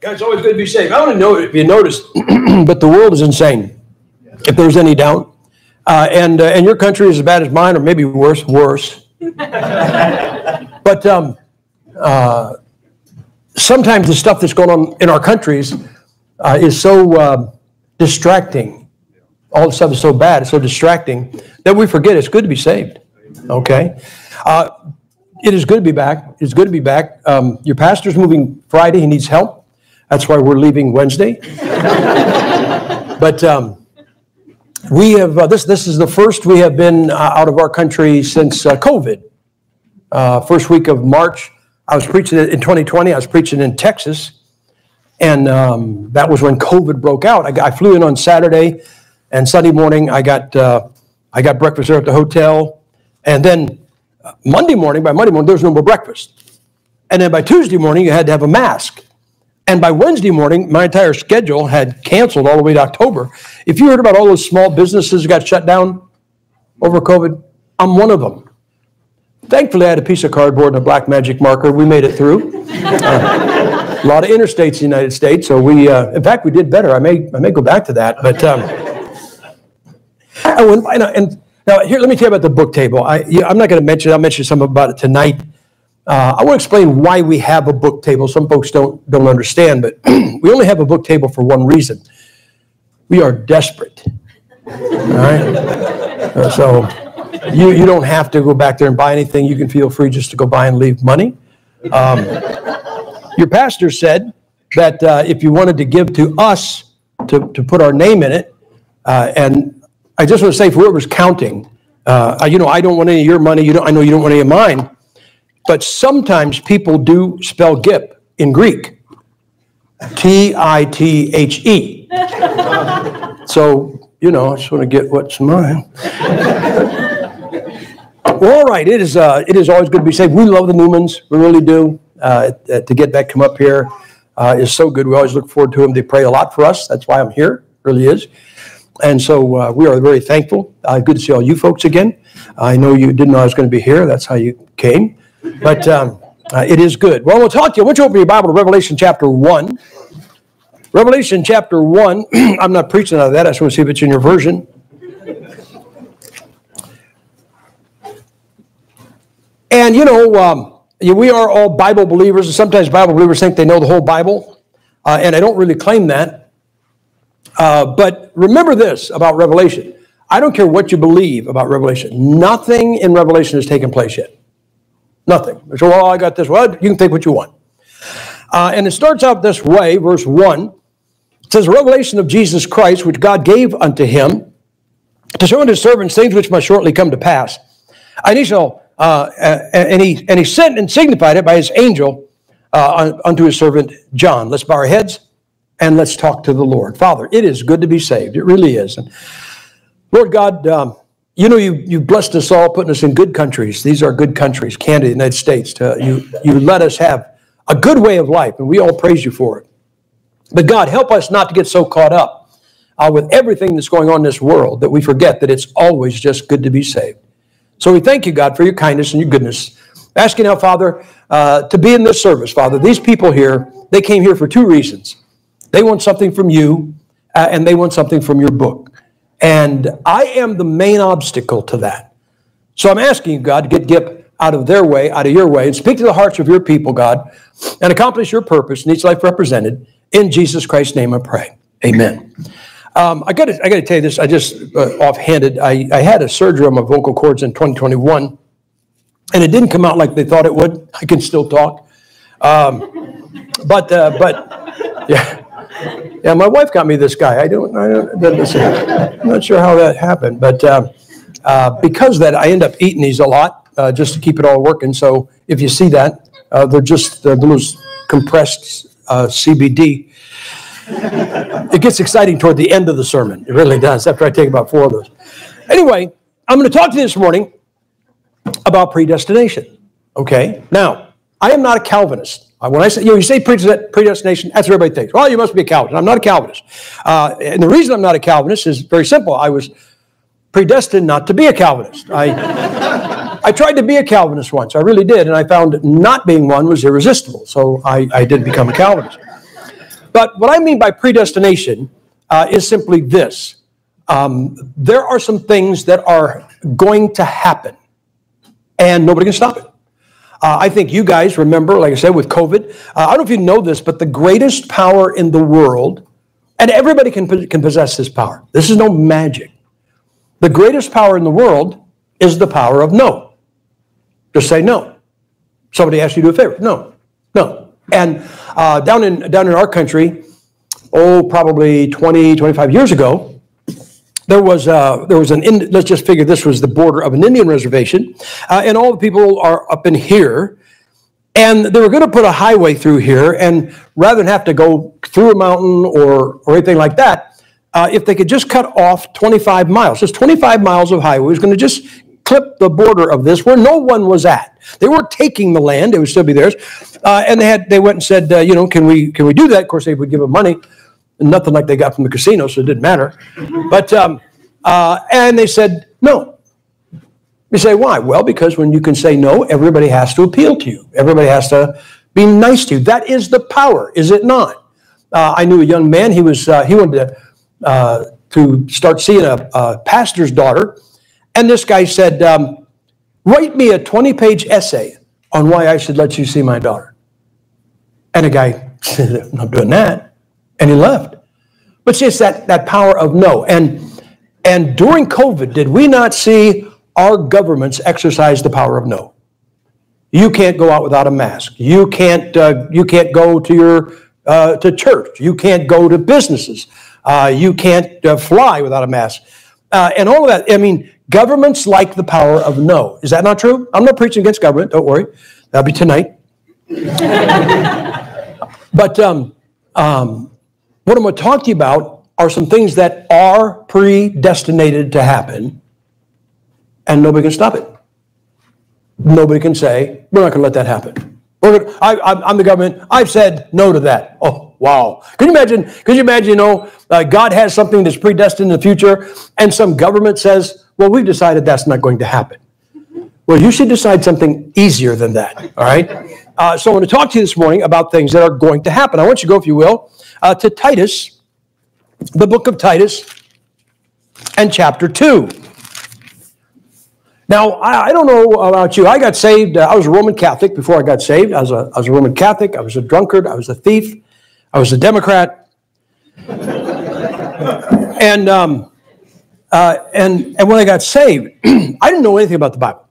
God, it's always good to be saved. I want to know if you noticed, but the world is insane. If there's any doubt, uh, and uh, and your country is as bad as mine, or maybe worse, worse. but um, uh, sometimes the stuff that's going on in our countries uh, is so uh, distracting. All the stuff is so bad, it's so distracting that we forget it's good to be saved. Okay, uh, it is good to be back. It's good to be back. Um, your pastor's moving Friday. He needs help. That's why we're leaving Wednesday. but um, we have uh, this. This is the first we have been uh, out of our country since uh, COVID. Uh, first week of March, I was preaching in 2020. I was preaching in Texas, and um, that was when COVID broke out. I, I, flew in on Saturday, and Sunday morning I got uh, I got breakfast there at the hotel, and then uh, Monday morning, by Monday morning, there was no more breakfast, and then by Tuesday morning you had to have a mask. And by Wednesday morning, my entire schedule had canceled all the way to October. If you heard about all those small businesses that got shut down over COVID, I'm one of them. Thankfully, I had a piece of cardboard and a black magic marker. We made it through. Uh, a lot of interstates in the United States, so we, uh, in fact, we did better. I may, I may go back to that, but um, I went, and now here, let me tell you about the book table. I, I'm not going to mention. I'll mention some about it tonight. Uh, I want to explain why we have a book table. Some folks don't, don't understand, but we only have a book table for one reason. We are desperate. All right? Uh, so you, you don't have to go back there and buy anything. You can feel free just to go buy and leave money. Um, your pastor said that uh, if you wanted to give to us to, to put our name in it, uh, and I just want to say whoever's counting, uh, you know, I don't want any of your money. You don't, I know you don't want any of mine. But sometimes people do spell GIPP in Greek T I T H E. So, you know, I just want to get what's mine. well, all right, it is, uh, it is always good to be saved. We love the Newmans, we really do. Uh, to get that come up here uh, is so good. We always look forward to them. They pray a lot for us. That's why I'm here, really is. And so uh, we are very thankful. Uh, good to see all you folks again. I know you didn't know I was going to be here. That's how you came. But um, uh, it is good. Well, we'll talk to you. Why don't you open your Bible to Revelation chapter 1? Revelation chapter 1. I'm not preaching out of that. I just want to see if it's in your version. And, you know, um, we are all Bible believers, and sometimes Bible believers think they know the whole Bible, uh, and I don't really claim that. Uh, but remember this about Revelation. I don't care what you believe about Revelation. Nothing in Revelation has taken place yet. Nothing. So, well, I got this. Well, you can take what you want. Uh, and it starts out this way, verse 1. It says, Revelation of Jesus Christ, which God gave unto him, to show unto his servants things which must shortly come to pass. And he shall, uh, and he and he sent and signified it by his angel uh, unto his servant John. Let's bow our heads and let's talk to the Lord. Father, it is good to be saved. It really is. And Lord God, um, you know, you, you blessed us all, putting us in good countries. These are good countries, Canada, United States. To, you, you let us have a good way of life, and we all praise you for it. But God, help us not to get so caught up uh, with everything that's going on in this world that we forget that it's always just good to be saved. So we thank you, God, for your kindness and your goodness. Asking now, Father, uh, to be in this service, Father. These people here, they came here for two reasons. They want something from you, uh, and they want something from your book. And I am the main obstacle to that. So I'm asking you, God, to get Gipp out of their way, out of your way, and speak to the hearts of your people, God, and accomplish your purpose in each life represented. In Jesus Christ's name I pray. Amen. Um, I got to I got to tell you this. I just uh, offhanded. I, I had a surgery on my vocal cords in 2021, and it didn't come out like they thought it would. I can still talk, um, but uh, but yeah. Yeah, my wife got me this guy. I don't, I don't, I'm not sure how that happened, but uh, uh, because that, I end up eating these a lot uh, just to keep it all working. So if you see that, uh, they're just uh, those compressed uh, CBD. it gets exciting toward the end of the sermon. It really does, after I take about four of those. Anyway, I'm going to talk to you this morning about predestination. Okay? Now, I am not a Calvinist. Uh, when I say, you know, you say predestination, that's what everybody thinks. Well, you must be a Calvinist. I'm not a Calvinist. Uh, and the reason I'm not a Calvinist is very simple. I was predestined not to be a Calvinist. I, I tried to be a Calvinist once. I really did. And I found not being one was irresistible. So I, I did become a Calvinist. But what I mean by predestination uh, is simply this um, there are some things that are going to happen, and nobody can stop it. Uh, I think you guys remember, like I said, with COVID. Uh, I don't know if you know this, but the greatest power in the world, and everybody can, can possess this power. This is no magic. The greatest power in the world is the power of no. Just say no. Somebody asks you to do a favor. No, no. And uh, down in down in our country, oh, probably 20, 25 years ago, there was uh, there was an let's just figure this was the border of an Indian reservation, uh, and all the people are up in here, and they were going to put a highway through here, and rather than have to go through a mountain or or anything like that, uh, if they could just cut off 25 miles, just 25 miles of highway was going to just clip the border of this where no one was at. They weren't taking the land; it would still be theirs, uh, and they had they went and said, uh, you know, can we can we do that? Of course, they would give them money nothing like they got from the casino, so it didn't matter. But um, uh, and they said no. You say why? Well, because when you can say no, everybody has to appeal to you. Everybody has to be nice to you. That is the power, is it not? Uh, I knew a young man. He was uh, he wanted to uh, to start seeing a, a, pastor's daughter, and this guy said, um, "Write me a twenty-page essay on why I should let you see my daughter." And the guy said, "I'm not doing that." And he left. But see, it's that, that power of no. And, and during COVID, did we not see our governments exercise the power of no? You can't go out without a mask. You can't, uh, you can't go to your uh, to church. You can't go to businesses. Uh, you can't uh, fly without a mask. Uh, and all of that. I mean, governments like the power of no. Is that not true? I'm not preaching against government. Don't worry. That'll be tonight. but um, um, what I'm going to talk to you about are some things that are predestinated to happen, and nobody can stop it. Nobody can say, we're not going to let that happen. I, am the government. I've said no to that. Oh, wow. Could you imagine? Could you imagine, you know, uh, God has something that's predestined in the future, and some government says, well, we've decided that's not going to happen. Well, you should decide something easier than that, all right? Uh, so I want to talk to you this morning about things that are going to happen. I want you to go, if you will, uh, to Titus, the book of Titus, and chapter 2. Now, I, I don't know about you. I got saved. Uh, I was a Roman Catholic before I got saved. I was, a, I was a Roman Catholic. I was a drunkard. I was a thief. I was a Democrat. and, um, uh, and, and when I got saved, I didn't know anything about the Bible.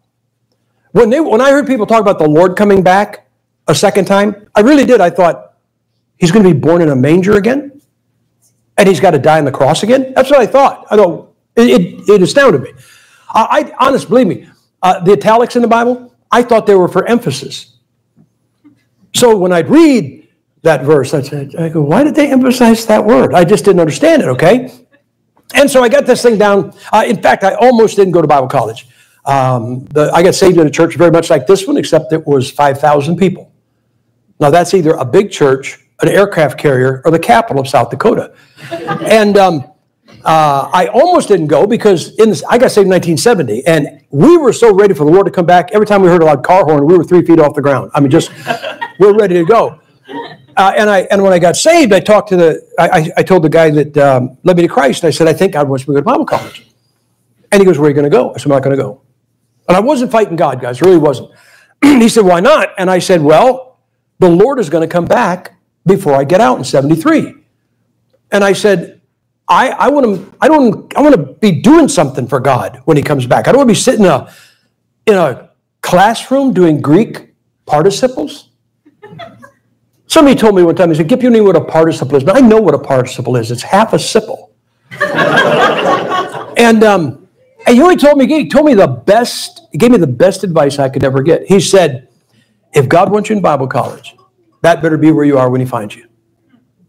When, they, when I heard people talk about the Lord coming back a second time, I really did. I thought, He's going to be born in a manger again? And he's got to die on the cross again? That's what I thought. I it, it, it astounded me. I, I honest, believe me, uh, the italics in the Bible, I thought they were for emphasis. So when I'd read that verse, I'd say, I go, why did they emphasize that word? I just didn't understand it, okay? And so I got this thing down. Uh, in fact, I almost didn't go to Bible college. Um, the, I got saved in a church very much like this one, except it was 5,000 people. Now, that's either a big church an aircraft carrier or the capital of South Dakota. and um, uh, I almost didn't go because in this, I got saved in 1970, and we were so ready for the Lord to come back. Every time we heard a loud car horn, we were three feet off the ground. I mean, just we're ready to go. Uh, and I and when I got saved, I talked to the I, I told the guy that um, led me to Christ. I said, I think God wants me to go to Bible college. And he goes, Where are you going to go? I said, I'm not going to go. And I wasn't fighting God, guys. Really wasn't. he said, Why not? And I said, Well, the Lord is going to come back before I get out in 73. And I said, I, I want to I don't I want to be doing something for God when he comes back. I don't want to be sitting in a in a classroom doing Greek participles. Somebody told me one time, he said, Gipp, you know what a participle is. But I know what a participle is. It's half a sipple. and um, and he only told me, he told me the best, he gave me the best advice I could ever get. He said, if God wants you in Bible college, that better be where you are when he finds you.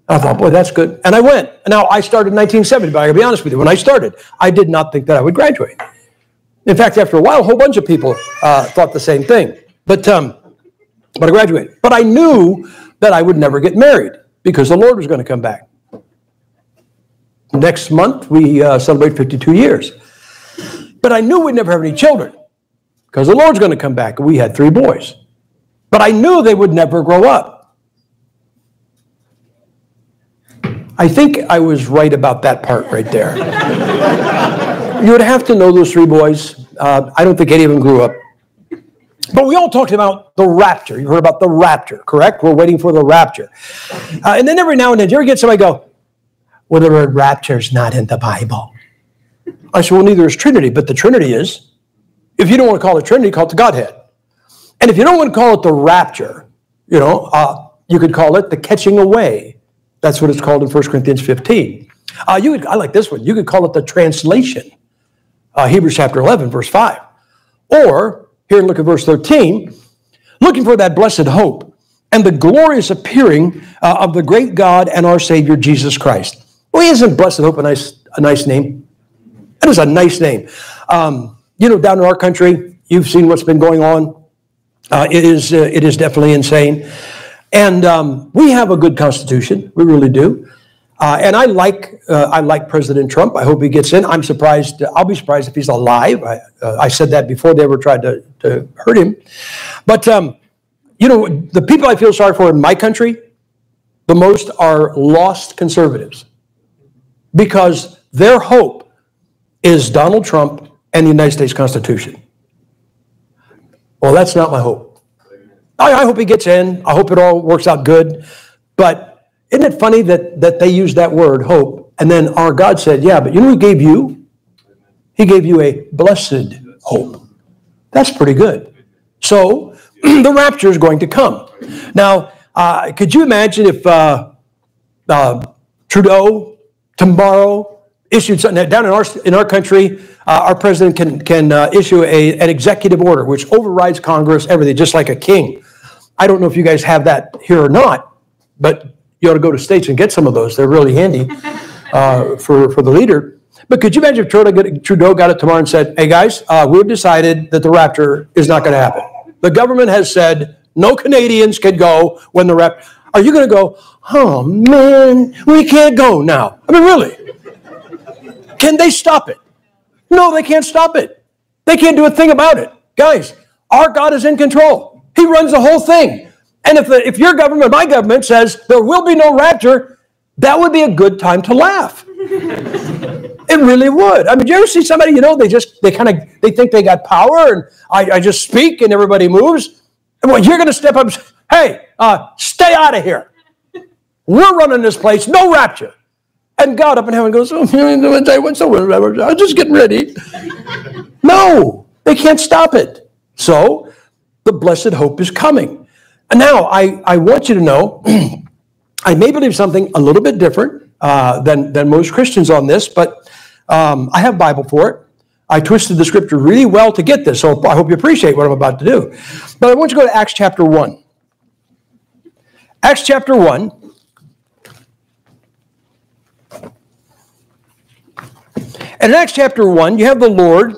I thought, boy, that's good. And I went. And now, I started in 1970, but I gotta be honest with you. When I started, I did not think that I would graduate. In fact, after a while, a whole bunch of people uh, thought the same thing. But, um, but I graduated. But I knew that I would never get married because the Lord was going to come back. Next month, we uh, celebrate 52 years. But I knew we'd never have any children because the Lord's going to come back. We had three boys. But I knew they would never grow up. I think I was right about that part right there. you would have to know those three boys. Uh, I don't think any of them grew up. But we all talked about the rapture. You heard about the rapture, correct? We're waiting for the rapture. Uh, and then every now and then, do you ever get somebody go, well, the word rapture is not in the Bible. I said, well, neither is Trinity, but the Trinity is. If you don't want to call it Trinity, call it the Godhead. And if you don't want to call it the rapture, you know, uh, you could call it the catching away that's what it's called in 1 Corinthians 15. Uh, you could, I like this one. You could call it the translation, uh, Hebrews chapter 11, verse 5. Or, here look at verse 13, looking for that blessed hope and the glorious appearing uh, of the great God and our Savior Jesus Christ. Well, isn't blessed hope a nice, a nice name? That is a nice name. Um, you know, down in our country, you've seen what's been going on. Uh, it is uh, it is definitely insane. And um, we have a good constitution. We really do. Uh, and I like uh, I like President Trump. I hope he gets in. I'm surprised. I'll be surprised if he's alive. I, uh, I said that before they ever tried to, to hurt him. But um, you know, the people I feel sorry for in my country, the most are lost conservatives, because their hope is Donald Trump and the United States Constitution. Well, that's not my hope. I, I hope he gets in. I hope it all works out good. But isn't it funny that, that they use that word, hope, and then our God said, yeah, but you know who gave you? He gave you a blessed hope. That's pretty good. So the rapture is going to come. Now, uh, could you imagine if uh, uh, Trudeau tomorrow issued something down in our in our country? Uh, our president can can uh, issue a, an executive order which overrides Congress, everything, just like a king. I don't know if you guys have that here or not, but you ought to go to states and get some of those. They're really handy uh, for, for the leader. But could you imagine if Trudeau, Trudeau got it tomorrow and said, hey guys, uh, we've decided that the rapture is not going to happen. The government has said no Canadians can go when the rapture. Are you going to go, oh man, we can't go now? I mean, really? Can they stop it? No, they can't stop it. They can't do a thing about it. Guys, our God is in control. He runs the whole thing. And if, the, if your government, my government says there will be no rapture, that would be a good time to laugh. it really would. I mean, you ever see somebody, you know, they just, they kind of, they think they got power and I, I just speak and everybody moves. Well, you're going to step up hey, uh, stay out of here. We're running this place, no rapture. And God up in heaven goes, oh? I'm just getting ready. no, they can't stop it. So the blessed hope is coming. And now I, I want you to know, I may believe something a little bit different uh, than, than most Christians on this, but um, I have Bible for it. I twisted the scripture really well to get this, so I hope you appreciate what I'm about to do. But I want you to go to Acts chapter 1. Acts chapter 1. And in Acts chapter 1, you have the Lord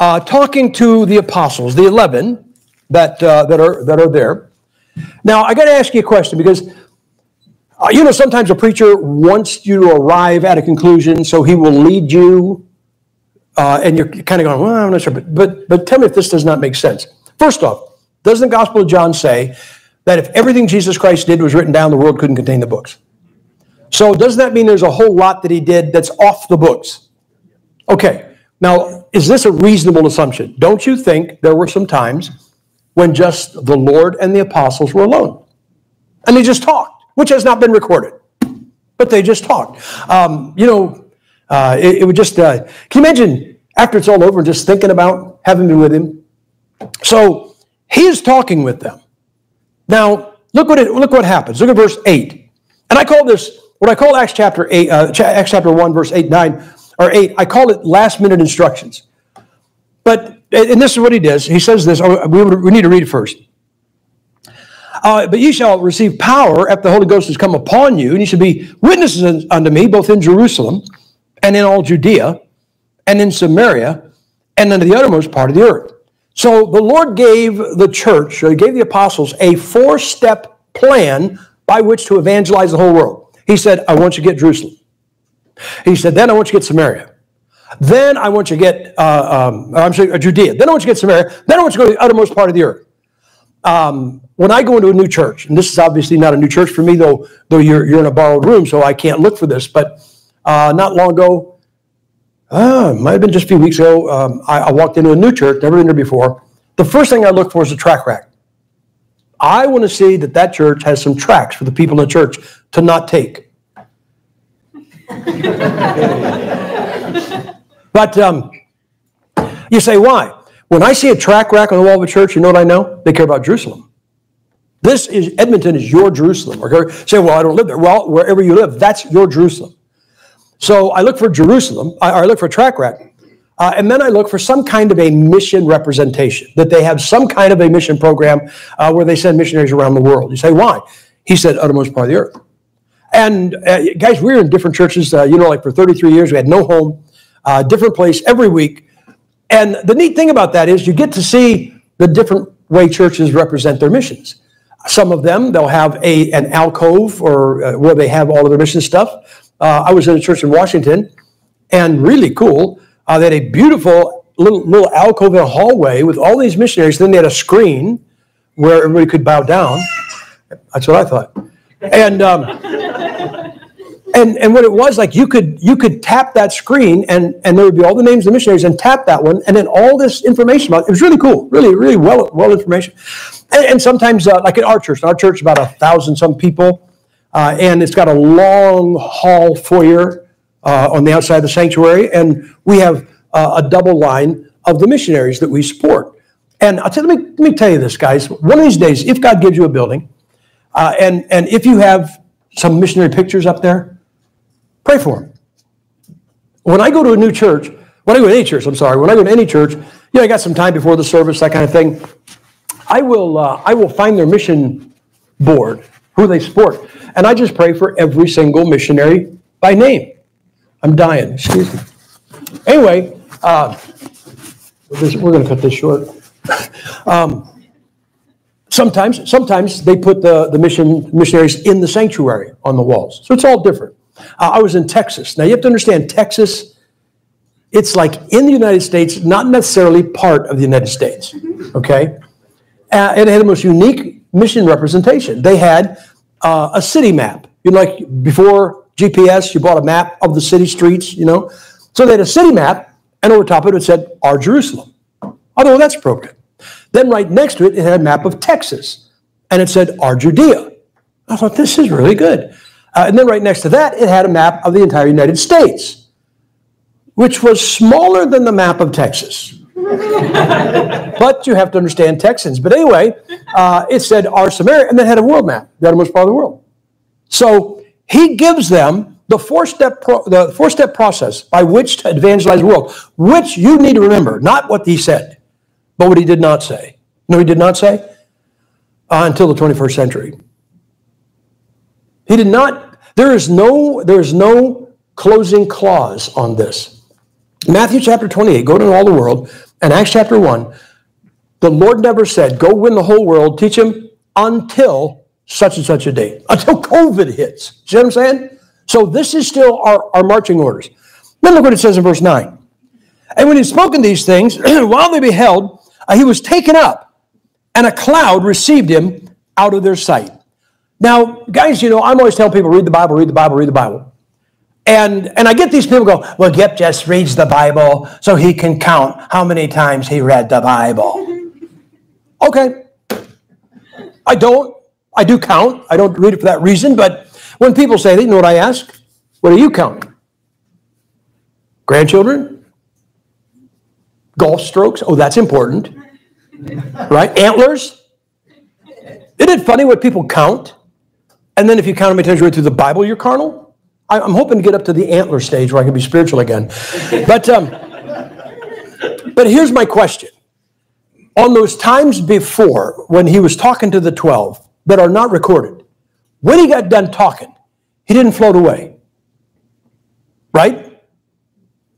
uh, talking to the apostles, the 11, that, uh, that, are, that are there. Now, I got to ask you a question because, uh, you know, sometimes a preacher wants you to arrive at a conclusion, so he will lead you, uh, and you're kind of going, well, I'm not sure. But, but, but tell me if this does not make sense. First off, doesn't the Gospel of John say that if everything Jesus Christ did was written down, the world couldn't contain the books? So does that mean there's a whole lot that he did that's off the books? Okay. Now, is this a reasonable assumption? Don't you think there were some times when just the Lord and the apostles were alone. And they just talked, which has not been recorded, but they just talked. Um, you know, uh, it, it, would just, uh, can you imagine after it's all over, just thinking about having been with him? So he is talking with them. Now, look what, it, look what happens. Look at verse 8. And I call this, what I call Acts chapter 8, uh, Acts chapter 1, verse 8, 9, or 8, I call it last minute instructions. But and this is what he does. He says this. Oh, we need to read it first. Uh, but ye shall receive power after the Holy Ghost has come upon you, and ye shall be witnesses unto me, both in Jerusalem and in all Judea and in Samaria and unto the uttermost part of the earth. So the Lord gave the church, or he gave the apostles, a four step plan by which to evangelize the whole world. He said, I want you to get Jerusalem. He said, then I want you to get Samaria. Then I want you to get, uh, um, I'm sorry, uh, Judea. Then I want you to get Samaria. Then I want you to go to the uttermost part of the earth. um, when I go into a new church, and this is obviously not a new church for me, though, though you're, you're in a borrowed room, so I can't look for this, but uh, not long ago, uh, might have been just a few weeks ago, um, I, I walked into a new church, never been there before. The first thing I look for is a tract rack. I want to see that that church has some tracts for the people in the church to not take. but um, you say, why? When I see a tract rack on the wall of a church, you know what I know? They care about Jerusalem. This is Edmonton is your Jerusalem. Or say, well, I don't live there. Well, wherever you live, that's your Jerusalem. So I look for Jerusalem, or I look for a tract rack, uh, and then I look for some kind of a mission representation, that they have some kind of a mission program uh, where they send missionaries around the world. You say, why? He said, uttermost part of the earth. And uh, guys, we were in different churches, uh, you know, like for 33 years, we had no home, uh, different place every week. And the neat thing about that is you get to see the different way churches represent their missions. Some of them, they'll have a, an alcove or uh, where they have all of their mission stuff. Uh, I was in a church in Washington, and really cool. Uh, they had a beautiful little, little alcove in a hallway with all these missionaries. Then they had a screen where everybody could bow down. That's what I thought. And um, and and what it was like you could you could tap that screen and and there would be all the names of the missionaries and tap that one. And then all this information about it, it was really cool really really well well information. And, and sometimes uh, like at our church our church about a thousand some people uh, and it's got a long hall foyer uh, on the outside of the sanctuary. And we have uh, a double line of the missionaries that we support. And I'll tell, let, me, let me tell you this guys. One of these days if God gives you a building uh, and and if you have some missionary pictures up there Pray for them. When I go to a new church, when I go to any church, I'm sorry, when I go to any church, you know, I got some time before the service, that kind of thing. I will, uh, I will find their mission board, who they support, and I just pray for every single missionary by name. I'm dying, excuse me. Anyway, uh, we're going to cut this short. um, sometimes, sometimes they put the, the mission missionaries in the sanctuary on the walls, so it's all different. Uh, I was in Texas. Now you have to understand, Texas, it's like in the United States, not necessarily part of the United States. Okay, uh, it had the most unique mission representation. They had uh, a city map. You know, like before GPS, you bought a map of the city streets. You know, so they had a city map, and over top of it, it said "Our Jerusalem." Although that's appropriate. Then right next to it, it had a map of Texas, and it said "Our Judea." I thought this is really good. Uh, and then right next to that, it had a map of the entire United States, which was smaller than the map of Texas. but you have to understand Texans. But anyway, uh, it said our Samaria, and then had a world map, the uttermost part of the world. So he gives them the four-step pro- the four-step process by which to evangelize the world, which you need to remember, not what he said, but what he did not say. No, he did not say uh, until the 21st century. He did not, there is no, there is no closing clause on this. Matthew chapter 28, go to all the world, and Acts chapter 1, the Lord never said, go win the whole world, teach them until such and such a date, until COVID hits. See what I'm saying? So this is still our, our marching orders. Then look what it says in verse 9. And when he had spoken these things, while they beheld, uh, he was taken up, and a cloud received him out of their sight. Now, guys, you know, I'm always telling people, read the Bible, read the Bible, read the Bible. And, and I get these people go, well, Gipp just reads the Bible so he can count how many times he read the Bible. okay. I don't. I do count. I don't read it for that reason. But when people say that, you know what I ask? What are you counting? Grandchildren? Golf strokes? Oh, that's important. right? Antlers? Isn't it funny what people count? And then if you count you read through the Bible, you're carnal. I'm hoping to get up to the antler stage where I can be spiritual again. But, um, but here's my question. On those times before, when he was talking to the 12 that are not recorded, when he got done talking, he didn't float away. Right?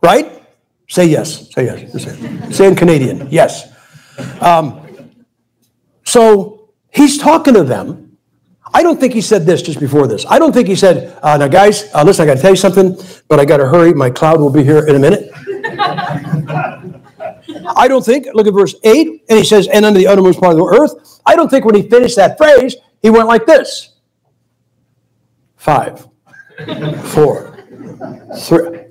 Right? Say yes. Say yes. Say in Canadian. Yes. Um, so he's talking to them I don't think he said this just before this. I don't think he said, uh, now guys, uh, listen, I got to tell you something, but I got to hurry. My cloud will be here in a minute. I don't think, look at verse 8, and he says, and under the uttermost part of the earth. I don't think when he finished that phrase, he went like this five, four, three.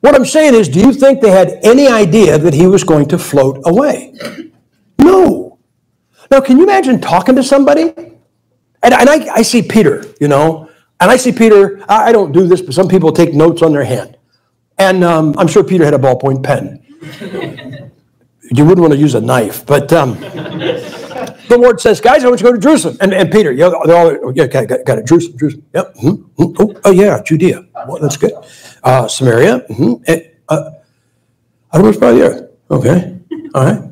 What I'm saying is, do you think they had any idea that he was going to float away? No. Now, can you imagine talking to somebody? And, and I, I see Peter, you know, and I see Peter, I, I don't do this, but some people take notes on their hand. And um, I'm sure Peter had a ballpoint pen. you wouldn't want to use a knife, but um, the Lord says, guys, I want you to go to Jerusalem. And, and Peter, yeah, they're all, oh, yeah, got, got, it, Jerusalem, Jerusalem. Yep. Mm-hmm. Oh, oh, yeah, Judea. Well, that's good. Uh, Samaria. Mm-hmm. And, uh, uttermost part of the earth. Okay. All right.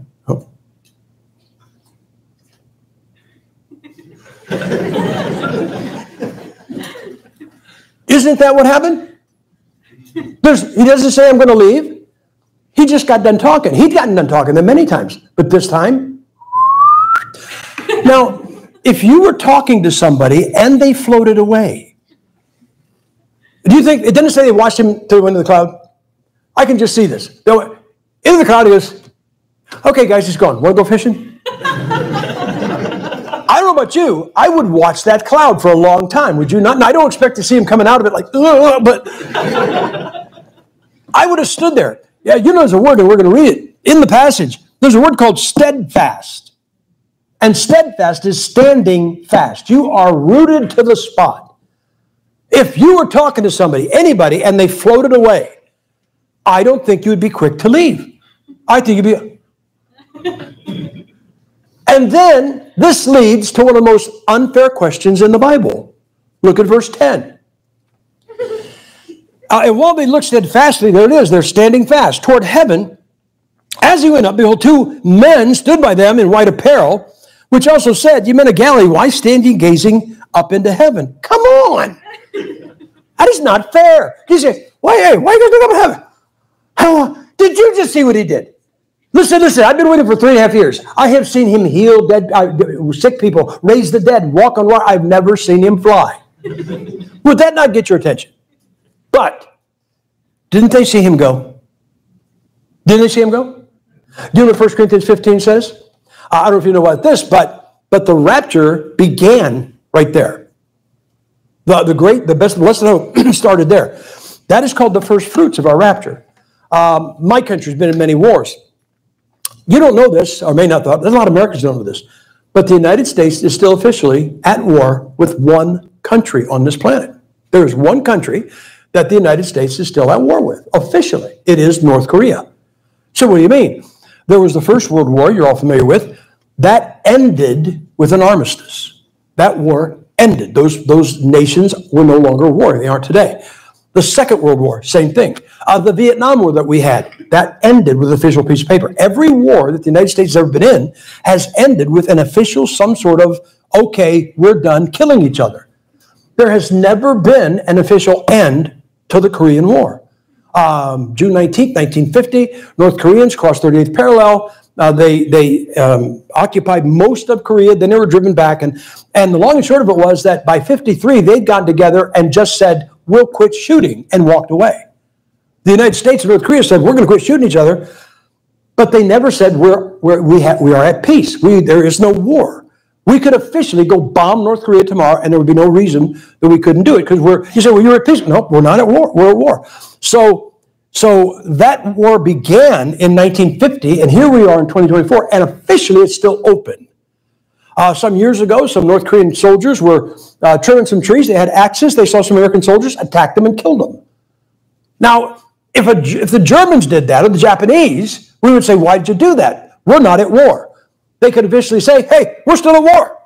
Isn't that what happened? There's, he doesn't say, I'm going to leave. He just got done talking. He'd gotten done talking them many times. But this time, now, if you were talking to somebody and they floated away, do you think, it didn't say they watched him to into the cloud? I can just see this. Into the cloud, he goes, okay, guys, he's gone. Want to go fishing? About you. I would watch that cloud for a long time. Would you not? And I don't expect to see him coming out of it like, but I would have stood there. Yeah, you know there's a word, and we're going to read it in the passage. There's a word called steadfast. And steadfast is standing fast. You are rooted to the spot. If you were talking to somebody, anybody, and they floated away, I don't think you would be quick to leave. I think you'd be. And then this leads to one of the most unfair questions in the Bible. Look at verse 10. Uh, and while they looked steadfastly, there it is, they're standing fast toward heaven. As he went up, behold, two men stood by them in white apparel, which also said, Ye men of Galilee, why stand ye gazing up into heaven? Come on. That is not fair. He said, Why, hey, why are you guys looking up in heaven? How, did you just see what he did? Listen, listen, I've been with him for three and a half years. I have seen him heal dead, uh, sick people, raise the dead, walk on water. I've never seen him fly. Would that not get your attention? But didn't they see him go? Didn't they see him go? Do you know what 1 Corinthians 15 says? I don't know if you know about this, but but the rapture began right there. The, the great, the best, blessed hope started there. That is called the first fruits of our rapture. Um, my country's been in many wars. You don't know this, or may not know. There's a lot of Americans don't know this, but the United States is still officially at war with one country on this planet. There is one country that the United States is still at war with, officially. It is North Korea. So, what do you mean? There was the First World War, you're all familiar with, that ended with an armistice. That war ended. Those, those nations were no longer war. They aren't today. The Second World War, same thing. Uh, the Vietnam War that we had, that ended with an official piece of paper. Every war that the United States has ever been in has ended with an official, some sort of, okay, we're done killing each other. There has never been an official end to the Korean War. Um, June 19, 1950, North Koreans crossed 38th parallel. Uh, they they um, occupied most of Korea. Then they were driven back, and and the long and short of it was that by 53 they'd gotten together and just said we'll quit shooting and walked away. The United States and North Korea said, we're going to quit shooting each other. But they never said we're, we're, we, we are at peace. We, there is no war. We could officially go bomb North Korea tomorrow, and there would be no reason that we couldn't do it because we're. You say, well, you're at peace. No, we're not at war. We're at war. So, so that war began in 1950, and here we are in 2024, and officially it's still open. Uh, some years ago, some North Korean soldiers were uh, trimming some trees. They had axes. They saw some American soldiers, attacked them, and killed them. Now, if, a, if the Germans did that or the Japanese, we would say, why did you do that? We're not at war. They could officially say, hey, we're still at war.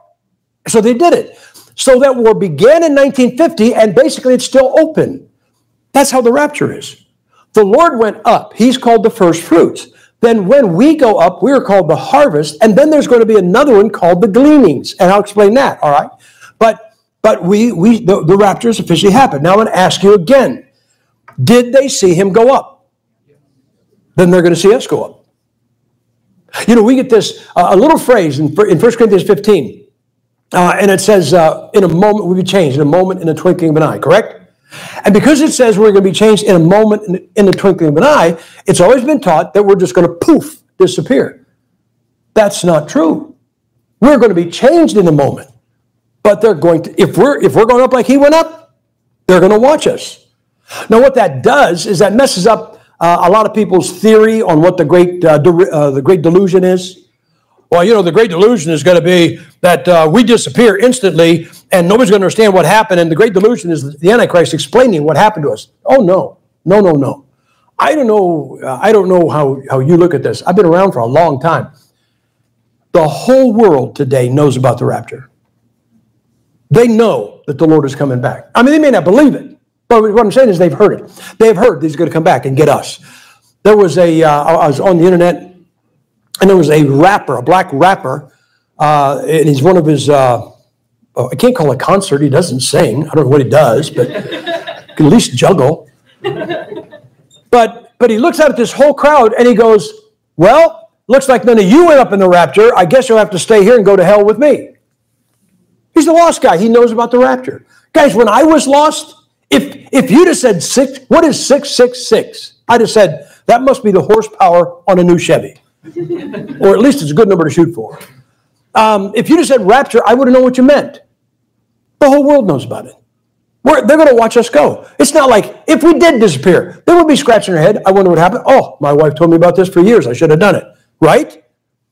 So they did it. So that war began in 1950, and basically it's still open. That's how the rapture is. The Lord went up. He's called the first fruits. Then when we go up, we are called the harvest, and then there's going to be another one called the gleanings, and I'll explain that. All right, but but we we the, the rapture has officially happened. Now I'm going to ask you again: Did they see him go up? Then they're going to see us go up. You know, we get this uh, a little phrase in, in 1 Corinthians 15, uh, and it says, uh, "In a moment we'll be changed, in a moment, in a twinkling of an eye." Correct? And because it says we're going to be changed in a moment, in, the twinkling of an eye, it's always been taught that we're just going to poof disappear. That's not true. We're going to be changed in a moment. But they're going to, if we're if we're going up like he went up, they're going to watch us. Now, what that does is that messes up uh, a lot of people's theory on what the great uh, de- uh, the great delusion is. Well, you know, the great delusion is going to be that uh, we disappear instantly and nobody's going to understand what happened. And the great delusion is the Antichrist explaining what happened to us. Oh no, no, no, no. I don't know. Uh, I don't know how how you look at this. I've been around for a long time. The whole world today knows about the rapture. They know that the Lord is coming back. I mean, they may not believe it, but what I'm saying is they've heard it. They've heard he's going to come back and get us. There was a. Uh, I was on the internet, and there was a rapper, a black rapper, uh, and he's one of his. Uh, oh, I can't call it a concert. He doesn't sing. I don't know what he does, but at least juggle. But but he looks out at this whole crowd and he goes, "Well, looks like none of you went up in the rapture. I guess you'll have to stay here and go to hell with me." He's the lost guy. He knows about the rapture. Guys, when I was lost, if if you'd have said six, what is six six six? I'd have said that must be the horsepower on a new Chevy, or at least it's a good number to shoot for. Um, if you'd have said rapture, I would have known what you meant. The whole world knows about it. We're, they're going to watch us go. It's not like if we did disappear, they would be scratching their head. I wonder what happened. Oh, my wife told me about this for years. I should have done it. Right?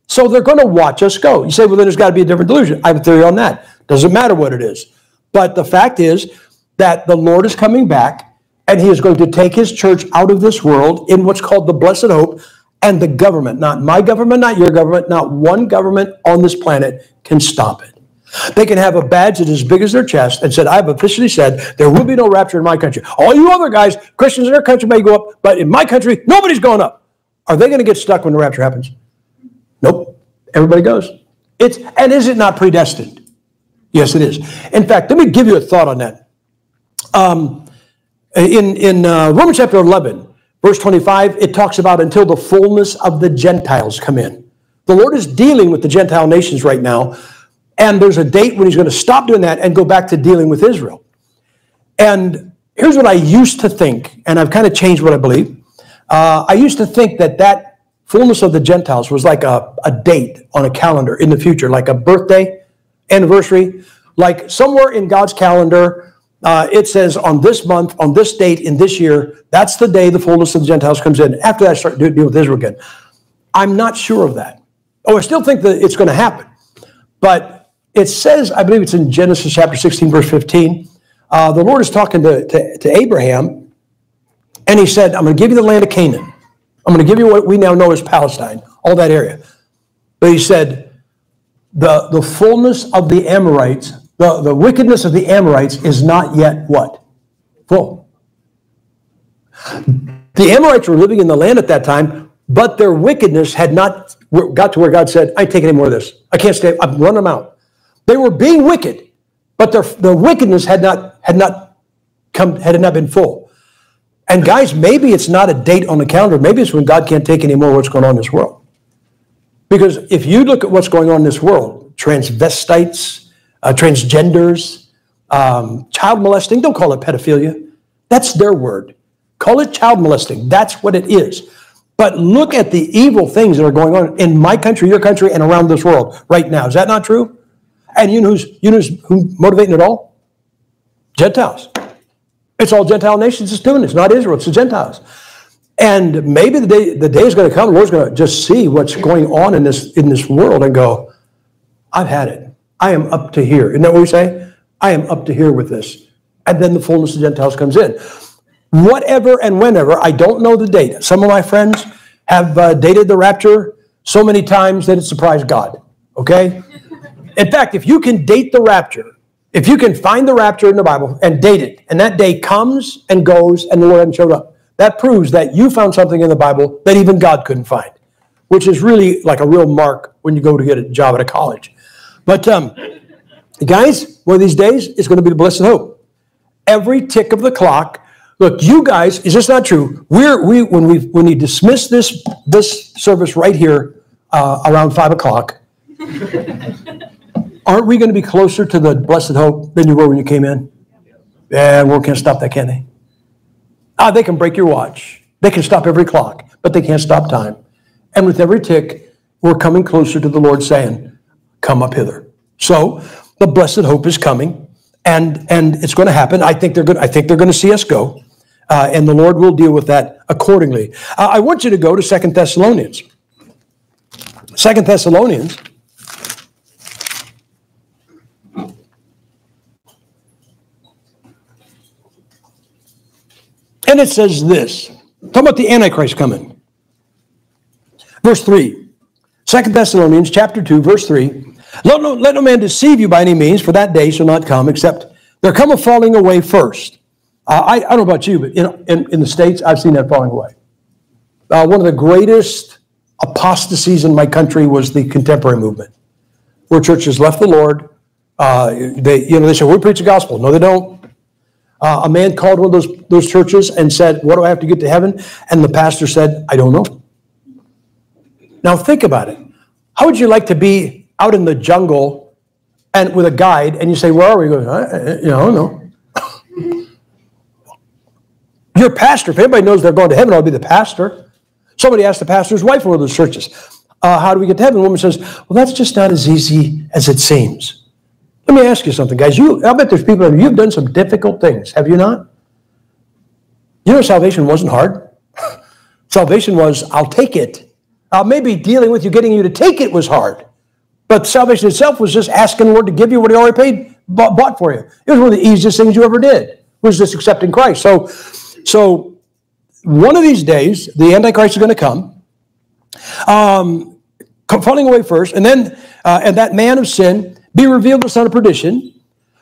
So they're going to watch us go. You say, well, then there's got to be a different delusion. I have a theory on that. Doesn't matter what it is. But the fact is that the Lord is coming back and he is going to take his church out of this world in what's called the blessed hope and the government, not my government, not your government, not one government on this planet can stop it. They can have a badge that is as big as their chest and said, I've officially said there will be no rapture in my country. All you other guys, Christians in their country may go up, but in my country, nobody's going up. Are they going to get stuck when the rapture happens? Nope. Everybody goes. It's and is it not predestined? Yes, it is. In fact, let me give you a thought on that. Um, in in uh, Romans chapter 11, verse 25, it talks about until the fullness of the Gentiles come in. The Lord is dealing with the Gentile nations right now and there's a date when he's going to stop doing that and go back to dealing with Israel. And here's what I used to think, and I've kind of changed what I believe. Uh, I used to think that that fullness of the Gentiles was like a, a date on a calendar in the future, like a birthday, anniversary, like somewhere in God's calendar, uh, it says on this month, on this date, in this year, that's the day the fullness of the Gentiles comes in. After that, I start dealing with Israel again. I'm not sure of that. Oh, I still think that it's going to happen. But it says, I believe it's in Genesis chapter 16, verse 15. Uh, the Lord is talking to, to, to Abraham, and he said, I'm going to give you the land of Canaan. I'm going to give you what we now know as Palestine, all that area. But he said, the, the fullness of the Amorites, the, the wickedness of the Amorites is not yet what? Full. The Amorites were living in the land at that time, but their wickedness had not got to where God said, I taking any more of this. I can't stay. I'm running them out. They were being wicked, but their, their wickedness had not, had not come, had not been full. And guys, maybe it's not a date on the calendar. Maybe it's when God can't take any more what's going on in this world. Because if you look at what's going on in this world, transvestites, uh, transgenders, um, child molesting, don't call it pedophilia. That's their word. Call it child molesting. That's what it is. But look at the evil things that are going on in my country, your country, and around this world right now. Is that not true? And you know who's, you know who's motivating it all? Gentiles. It's all Gentile nations that's doing this, not Israel. It's the Gentiles. And maybe the day the day is going to come, the Lord's going to just see what's going on in this in this world and go, I've had it. I am up to here. Isn't that what we say? I am up to here with this. And then the fullness of Gentiles comes in. Whatever and whenever, I don't know the date. Some of my friends have uh, dated the rapture so many times that it surprised God. Okay? In fact, if you can date the rapture, if you can find the rapture in the Bible and date it, and that day comes and goes and the Lord hasn't showed up, that proves that you found something in the Bible that even God couldn't find, which is really like a real mark when you go to get a job at a college. But um, guys, one of these days it's going to be the blessed hope. Every tick of the clock. Look, you guys, is this not true? We're we when we when we dismiss this this service right here uh, around five o'clock aren't we going to be closer to the blessed hope than you were when you came in? Yeah, world can't stop that, can they? Ah, they can break your watch. They can stop every clock, but they can't stop time. And with every tick, we're coming closer to the Lord saying, Come up hither. So the blessed hope is coming, and and it's going to happen. I think they're good. I think they're going to see us go, uh, and the Lord will deal with that accordingly. Uh, I want you to go to Second Thessalonians. Second Thessalonians. And it says this. Talk about the Antichrist coming. Verse 3. Second Thessalonians chapter 2, verse 3. Let no, let no man deceive you by any means, for that day shall not come, except there come a falling away first. Uh, I, I don't know about you, but in, in, in, the States, I've seen that falling away. Uh, one of the greatest apostasies in my country was the contemporary movement, where churches left the Lord. Uh, they, you know, they say, we preach the gospel. No, they don't. Uh, a man called one of those, those churches and said, What do I have to get to heaven? And the pastor said, I don't know. Now think about it. How would you like to be out in the jungle and with a guide and you say, Where are we going? I, you know, I don't know. Your pastor, if anybody knows they're going to heaven, I'll be the pastor. Somebody asked the pastor's wife in one of those churches, uh, How do we get to heaven? The woman says, Well, that's just not as easy as it seems. Let me ask you something, guys. You, I bet there's people, you've done some difficult things, have you not? You know, salvation wasn't hard. salvation was, I'll take it. Uh, maybe dealing with you, getting you to take it was hard. But salvation itself was just asking the Lord to give you what He already paid, bought, bought for you. It was one of the easiest things you ever did, was just accepting Christ. So, so one of these days, the Antichrist is going to come, um, falling away first, and then, uh, and that man of sin be revealed the son of perdition,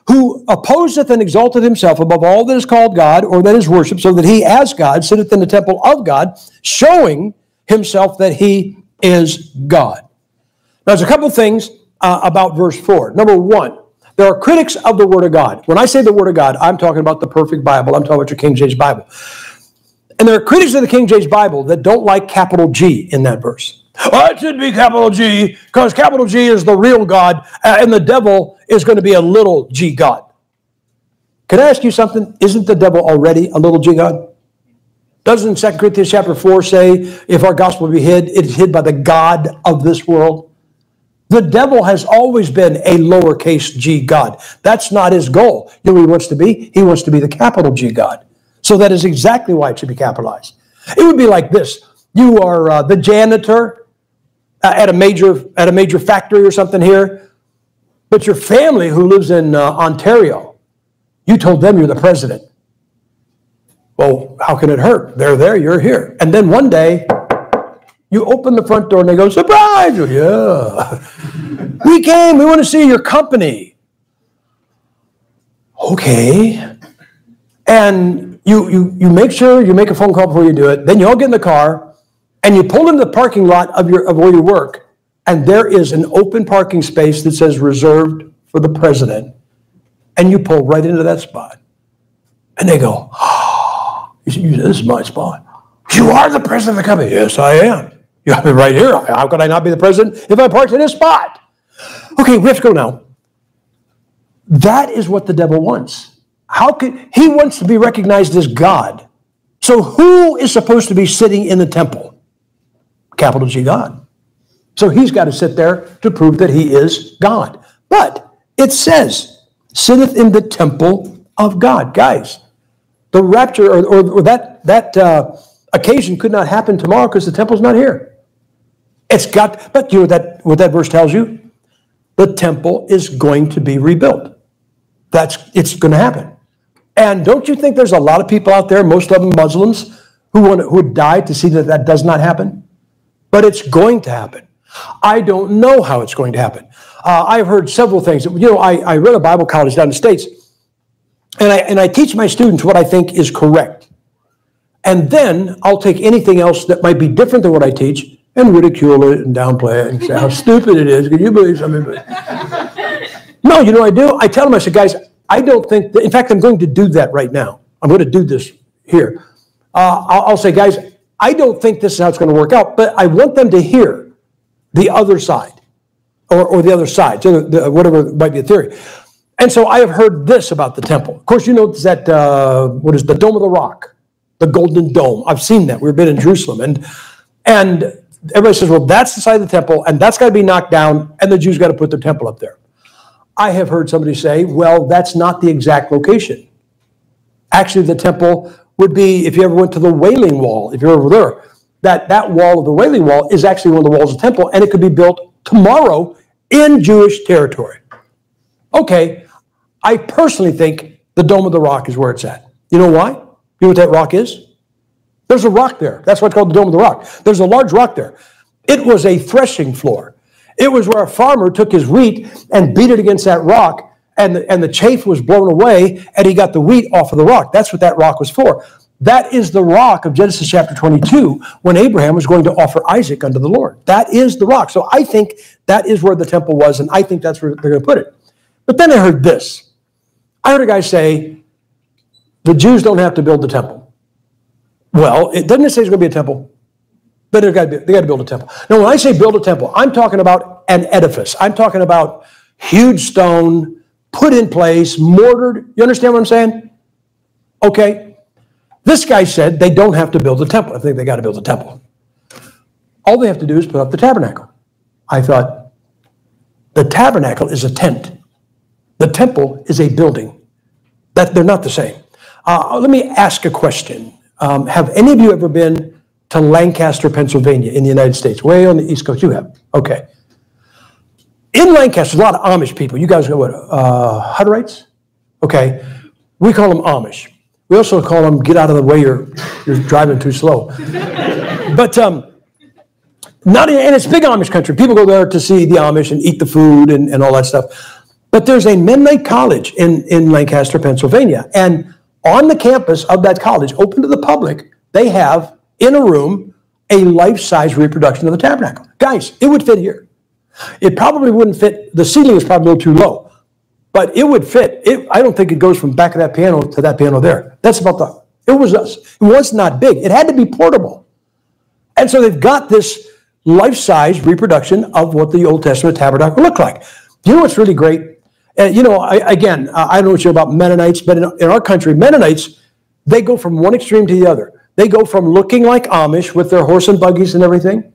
who opposeth and exalteth himself above all that is called God or that is worshipped, so that he, as God, sitteth in the temple of God, showing himself that he is God. There's a couple things uh, about verse 4. Number one, there are critics of the Word of God. When I say the Word of God, I'm talking about the perfect Bible. I'm talking about your King James Bible. And there are critics of the King James Bible that don't like capital G in that verse. Oh, it should be capital G because capital G is the real God uh, and the devil is going to be a little g God. Can I ask you something? Isn't the devil already a little g God? Doesn't 2 Corinthians chapter 4 say, if our gospel be hid, it is hid by the God of this world? The devil has always been a lowercase g God. That's not his goal. You know he wants to be? He wants to be the capital G God. So that is exactly why it should be capitalized. It would be like this you are uh, the janitor uh, at a major at a major factory or something here, but your family who lives in uh, Ontario, you told them you're the president. Well, how can it hurt? They're there, you're here, and then one day. You open the front door and they go, surprise! Oh, yeah. we came, we want to see your company. Okay. And you, you, you make sure you make a phone call before you do it. Then you all get in the car and you pull into the parking lot of, your, of where you work, and there is an open parking space that says reserved for the president, and you pull right into that spot. And they go, oh, this is my spot. You are the president of the company. Yes, I am. You have me right here. How could I not be the president if I parked in this spot? Okay, we have to go now. That is what the devil wants. How could he wants to be recognized as God? So who is supposed to be sitting in the temple? capital G God. So he's got to sit there to prove that he is God. But it says, sitteth in the temple of God. Guys, the rapture or, or, or that, that uh, occasion could not happen tomorrow because the temple's not here. It's got, but you know that, what that verse tells you? The temple is going to be rebuilt. That's, it's going to happen. And don't you think there's a lot of people out there, most of them Muslims, who, want, who would die to see that that does not happen? but it's going to happen. I don't know how it's going to happen. Uh, I've heard several things. You know, I, I run a Bible college down in the States, and I, and I teach my students what I think is correct. And then I'll take anything else that might be different than what I teach and ridicule it and downplay it and say how stupid it is. Can you believe something? no, you know I do? I tell them, I said, guys, I don't think, that, in fact, I'm going to do that right now. I'm going to do this here. Uh, I'll, I'll say, guys, I don't think this is how it's going to work out, but I want them to hear the other side or, or the other side, so the, whatever might be a theory. And so I have heard this about the temple. Of course, you know that, uh, what is the Dome of the Rock, the Golden Dome. I've seen that. We've been in Jerusalem. And, and everybody says, well, that's the side of the temple, and that's got to be knocked down, and the Jews got to put their temple up there. I have heard somebody say, well, that's not the exact location. Actually, the temple would be, if you ever went to the Wailing Wall, if you're over there, that, that wall of the Wailing Wall is actually one of the walls of the temple, and it could be built tomorrow in Jewish territory. Okay, I personally think the Dome of the Rock is where it's at. You know why? You know what that rock is? There's a rock there. That's what's called the Dome of the Rock. There's a large rock there. It was a threshing floor. It was where a farmer took his wheat and beat it against that rock, and the, and the chaff was blown away, and he got the wheat off of the rock. That's what that rock was for. That is the rock of Genesis chapter 22 when Abraham was going to offer Isaac unto the Lord. That is the rock. So I think that is where the temple was, and I think that's where they're going to put it. But then I heard this. I heard a guy say, the Jews don't have to build the temple. Well, it doesn't say it's going to be a temple, but they got, to, they got to build a temple. Now, when I say build a temple, I'm talking about an edifice. I'm talking about huge stone put in place, mortared. You understand what I'm saying? Okay. This guy said they don't have to build a temple. I think they got to build a temple. All they have to do is put up the tabernacle. I thought, the tabernacle is a tent. The temple is a building. That they're not the same. Uh, let me ask a question. Um, have any of you ever been to Lancaster, Pennsylvania, in the United States? Way on the East Coast, you have. Okay. In Lancaster, a lot of Amish people. You guys know what? Uh, Hutterites? Okay. We call them Amish. We also call them get out of the way, you're, you're driving too slow. but um, not in, and it's big Amish country. People go there to see the Amish and eat the food and, and all that stuff. But there's a Mennonite college in, in Lancaster, Pennsylvania. And on the campus of that college, open to the public, they have in a room a life-size reproduction of the tabernacle. Guys, it would fit here. It probably wouldn't fit, the ceiling is probably a little too low. But it would fit. It, I don't think it goes from back of that piano to that piano there. That's about the, it was us. It was not big. It had to be portable. And so they've got this life-size reproduction of what the Old Testament tabernacle looked like. You know what's really great? And you know, I, again, I don't know what you know about Mennonites, but in, in our country, Mennonites, they go from one extreme to the other. They go from looking like Amish with their horse and buggies and everything,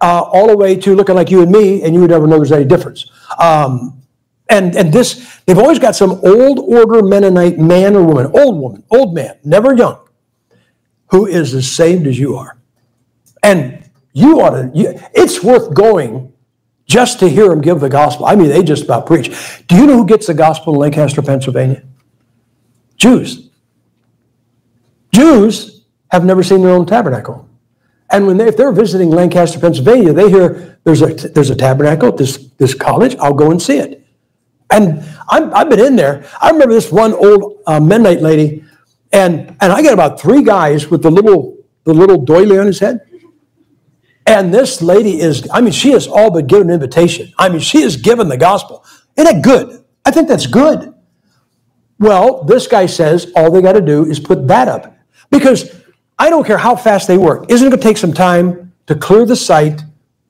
uh, all the way to looking like you and me, and you would never know there's any difference. Um, and, and this, they've always got some old order Mennonite man or woman, old woman, old man, never young, who is as saved as you are. And you ought to, you, it's worth going just to hear them give the gospel. I mean, they just about preach. Do you know who gets the gospel in Lancaster, Pennsylvania? Jews. Jews have never seen their own tabernacle. And when they, if they're visiting Lancaster, Pennsylvania, they hear there's a, there's a tabernacle at this, this college, I'll go and see it. And i have been in there. I remember this one old uh, Mennonite lady, and, and I got about three guys with the little, the little doily on his head. And this lady is, I mean, she has all but given an invitation. I mean, she has given the gospel. Isn't that good? I think that's good. Well, this guy says all they got to do is put that up. Because I don't care how fast they work. Isn't it going to take some time to clear the site,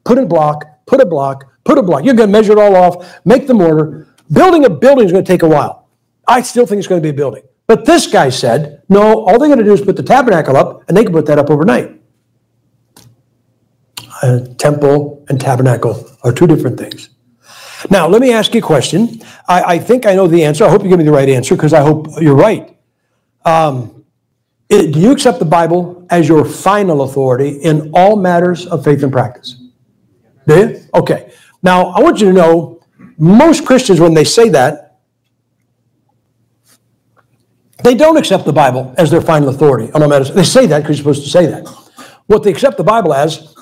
put a block, put a block, put a block? You're going to measure it all off, make the mortar, Building a building is going to take a while. I still think it's going to be a building. But this guy said, no, all they're going to do is put the tabernacle up, and they can put that up overnight. Temple and tabernacle are two different things. Now, let me ask you a question. I, I think I know the answer. I hope you give me the right answer because I hope you're right. Um, it, do you accept the Bible as your final authority in all matters of faith and practice? Do you? Okay. Now, I want you to know most Christians, when they say that, they don't accept the Bible as their final authority on all matters. They say that because you're supposed to say that. What they accept the Bible as,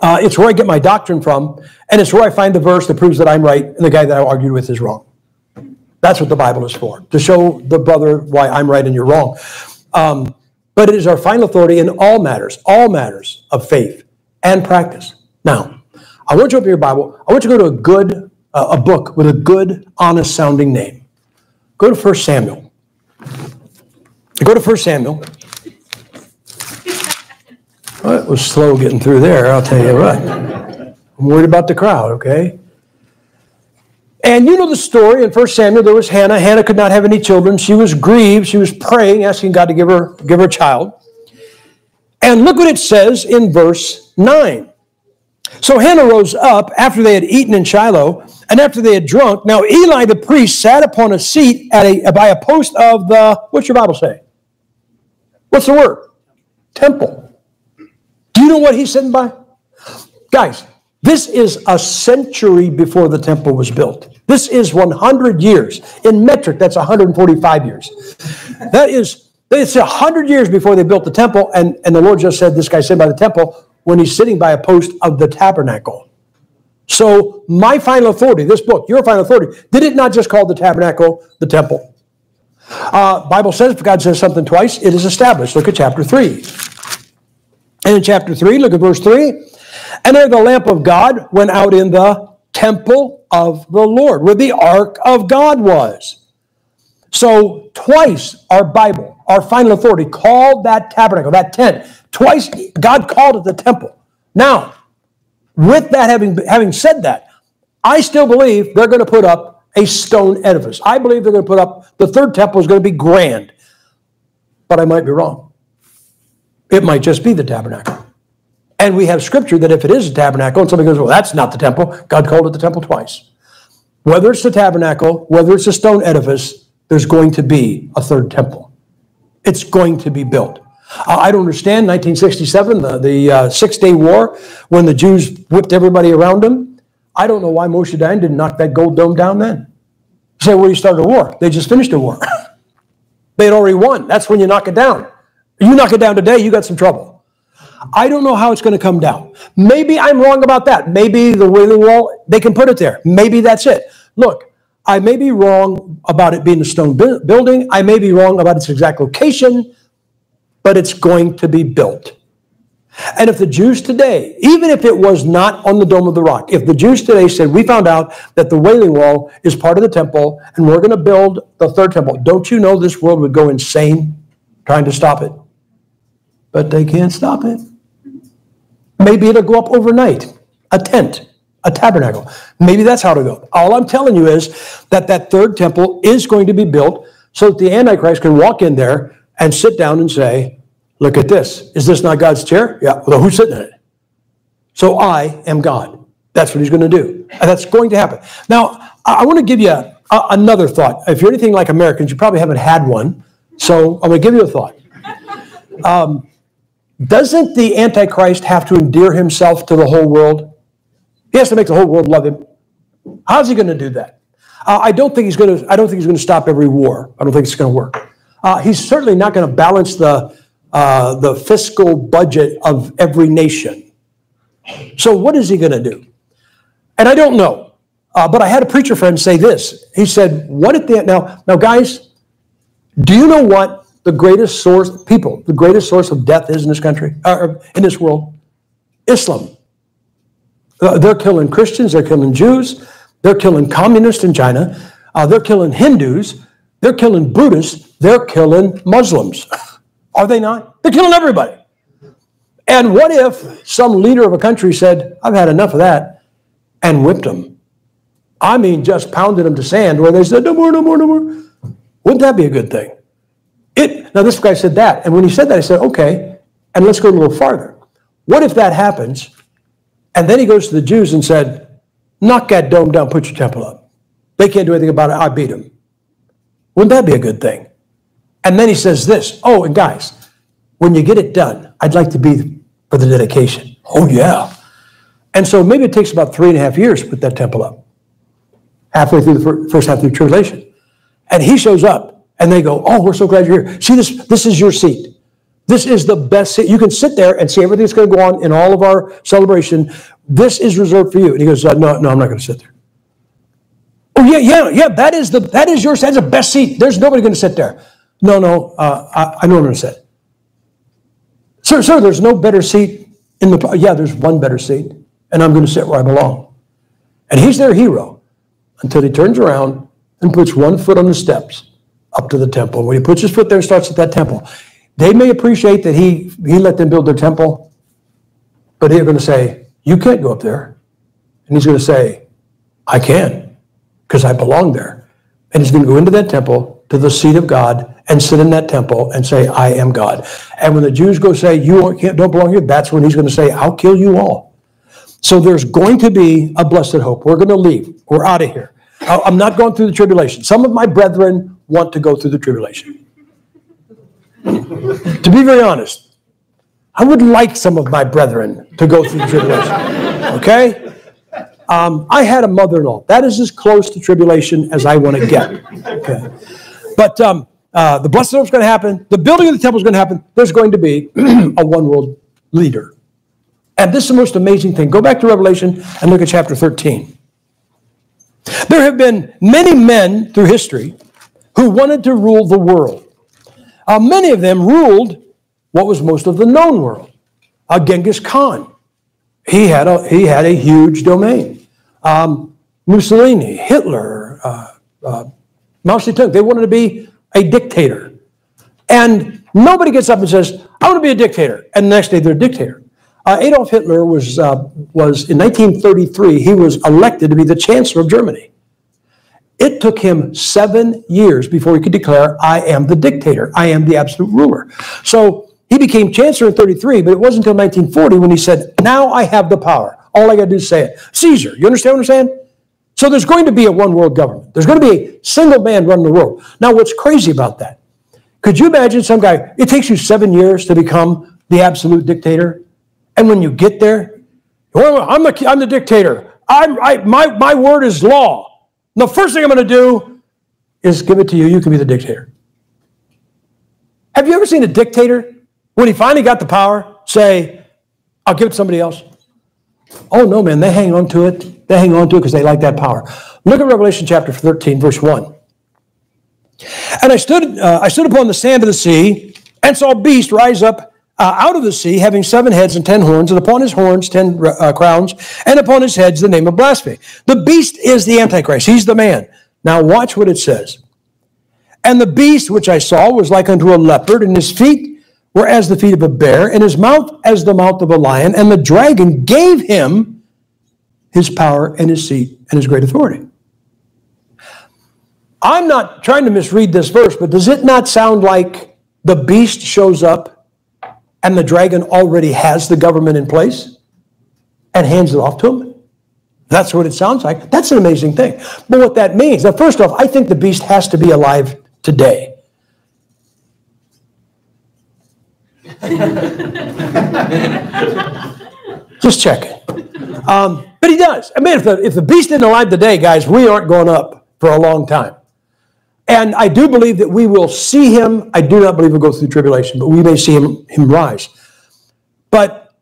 uh, it's where I get my doctrine from, and it's where I find the verse that proves that I'm right and the guy that I argued with is wrong. That's what the Bible is for, to show the brother why I'm right and you're wrong. Um, but it is our final authority in all matters, all matters of faith and practice. Now, I want you to open your Bible. I want you to go to a good a book with a good, honest sounding name. Go to 1 Samuel. Go to 1 Samuel. Well, it was slow getting through there, I'll tell you what. I'm worried about the crowd, okay? And you know the story in 1 Samuel, there was Hannah. Hannah could not have any children. She was grieved. She was praying, asking God to give her, give her a child. And look what it says in verse 9. So Hannah rose up after they had eaten in Shiloh and after they had drunk. Now Eli the priest sat upon a seat at a, by a post of the, what's your Bible say? What's the word? Temple. You know what he's sitting by? Guys, this is a century before the temple was built. This is 100 years. In metric, that's 145 years. That is, it's 100 years before they built the temple, and, and the Lord just said, This guy sitting by the temple when he's sitting by a post of the tabernacle. So, my final authority, this book, your final authority, did it not just call the tabernacle the temple? Uh, Bible says if God says something twice, it is established. Look at chapter 3. And in chapter 3, look at verse 3. And there the lamp of God went out in the temple of the Lord, where the ark of God was. So twice our Bible, our final authority, called that tabernacle, that tent, twice God called it the temple. Now, with that having, having said that, I still believe they're going to put up a stone edifice. I believe they're going to put up, the third temple is going to be grand. But I might be wrong. It might just be the tabernacle. And we have scripture that if it is a tabernacle and somebody goes, well, that's not the temple, God called it the temple twice. Whether it's the tabernacle, whether it's a stone edifice, there's going to be a third temple. It's going to be built. I don't understand 1967, the, the uh, Six Day War, when the Jews whipped everybody around them. I don't know why Moshe Dayan didn't knock that gold dome down then. Say, well, you started a war. They just finished a war. they had already won. That's when you knock it down. You knock it down today, you got some trouble. I don't know how it's going to come down. Maybe I'm wrong about that. Maybe the Wailing Wall, they can put it there. Maybe that's it. Look, I may be wrong about it being a stone bu- building. I may be wrong about its exact location, but it's going to be built. And if the Jews today, even if it was not on the Dome of the Rock, if the Jews today said, We found out that the Wailing Wall is part of the temple and we're going to build the third temple, don't you know this world would go insane trying to stop it? But they can't stop it. Maybe it'll go up overnight, a tent, a tabernacle. Maybe that's how to go. All I'm telling you is that that third temple is going to be built so that the Antichrist can walk in there and sit down and say, Look at this. Is this not God's chair? Yeah. Well, who's sitting in it? So I am God. That's what he's going to do. And that's going to happen. Now, I want to give you a, a, another thought. If you're anything like Americans, you probably haven't had one. So I'm going to give you a thought. Um, doesn't the Antichrist have to endear himself to the whole world? He has to make the whole world love him. How's he going to do that? Uh, I don't think he's going to. I don't think he's going to stop every war. I don't think it's going to work. Uh, he's certainly not going to balance the uh, the fiscal budget of every nation. So what is he going to do? And I don't know. Uh, but I had a preacher friend say this. He said, "What if the now now guys? Do you know what the greatest source, people, the greatest source of death is in this country, or in this world? Islam. Uh, they're killing Christians, they're killing Jews, they're killing communists in China, uh, they're killing Hindus, they're killing Buddhists, they're killing Muslims. Are they not? They're killing everybody. And what if some leader of a country said, I've had enough of that, and whipped them? I mean, just pounded them to sand where they said, no more, no more, no more. Wouldn't that be a good thing? Now, this guy said that. And when he said that, I said, okay, and let's go a little farther. What if that happens? And then he goes to the Jews and said, knock that dome down, put your temple up. They can't do anything about it. I beat them. Wouldn't that be a good thing? And then he says this Oh, and guys, when you get it done, I'd like to be for the dedication. Oh, yeah. And so maybe it takes about three and a half years to put that temple up, halfway through the first half of the tribulation. And he shows up and they go, "Oh, we're so glad you're here. See this? This is your seat. This is the best seat. You can sit there and see everything that's going to go on in all of our celebration. This is reserved for you." And he goes, uh, "No, no, I'm not going to sit there." Oh yeah, yeah, yeah. That is the that is your that's the best seat. There's nobody going to sit there. No, no, uh, I, I know I'm going to sit. Sir, sir, there's no better seat in the. Yeah, there's one better seat, and I'm going to sit where I belong. And he's their hero until he turns around and puts one foot on the steps up to the temple. When he puts his foot there and starts at that temple, they may appreciate that he, he let them build their temple, but they're going to say, You can't go up there. And he's going to say, I can, because I belong there. And he's going to go into that temple, to the seat of God, and sit in that temple and say, I am God. And when the Jews go say, You can't, don't belong here, that's when he's going to say, I'll kill you all. So there's going to be a blessed hope. We're going to leave. We're out of here. I'm not going through the tribulation. Some of my brethren want to go through the tribulation. to be very honest, I would like some of my brethren to go through the tribulation. Okay? Um, I had a mother in law. That is as close to tribulation as I want to get. Okay. But um, uh, the blessed hope is going to happen. The building of the temple is going to happen. There's going to be a one world leader. And this is the most amazing thing. Go back to Revelation and look at chapter 13. There have been many men through history who wanted to rule the world. Uh, many of them ruled what was most of the known world. Uh, Genghis Khan, he had a, he had a huge domain. Um, Mussolini, Hitler, uh, uh, Mao Zedong, they wanted to be a dictator. And nobody gets up and says, I want to be a dictator. And the next day they're a dictator. Uh, Adolf Hitler was, uh, was, in 1933, he was elected to be the Chancellor of Germany. It took him seven years before he could declare, I am the dictator, I am the absolute ruler. So he became Chancellor in 33, but it wasn't until 1940 when he said, Now I have the power. All I got to do is say it. Caesar, you understand what I'm saying? So there's going to be a one world government. There's going to be a single man running the world. Now, what's crazy about that? Could you imagine some guy, it takes you seven years to become the absolute dictator? And when you get there, well, I'm the, I'm the dictator. I'm, I, my, my word is law. The first thing I'm going to do is give it to you. You can be the dictator. Have you ever seen a dictator, when he finally got the power, say, I'll give it to somebody else? Oh, no, man. They hang on to it. They hang on to it because they like that power. Look at Revelation chapter 13, verse 1. And I stood, uh, I stood upon the sand of the sea and saw a beast rise up uh, out of the sea, having seven heads and ten horns, and upon his horns ten uh, crowns, and upon his heads the name of blasphemy. The beast is the Antichrist. He's the man. Now watch what it says. And the beast which I saw was like unto a leopard, and his feet were as the feet of a bear, and his mouth as the mouth of a lion. And the dragon gave him his power and his seat and his great authority. I'm not trying to misread this verse, but does it not sound like the beast shows up and the dragon already has the government in place and hands it off to him. That's what it sounds like. That's an amazing thing. But what that means, now, first off, I think the beast has to be alive today. Just checking. Um, but he does. I mean, if the, if the beast isn't alive today, guys, we aren't going up for a long time. And I do believe that we will see him. I do not believe he'll go through tribulation, but we may see him, him rise. But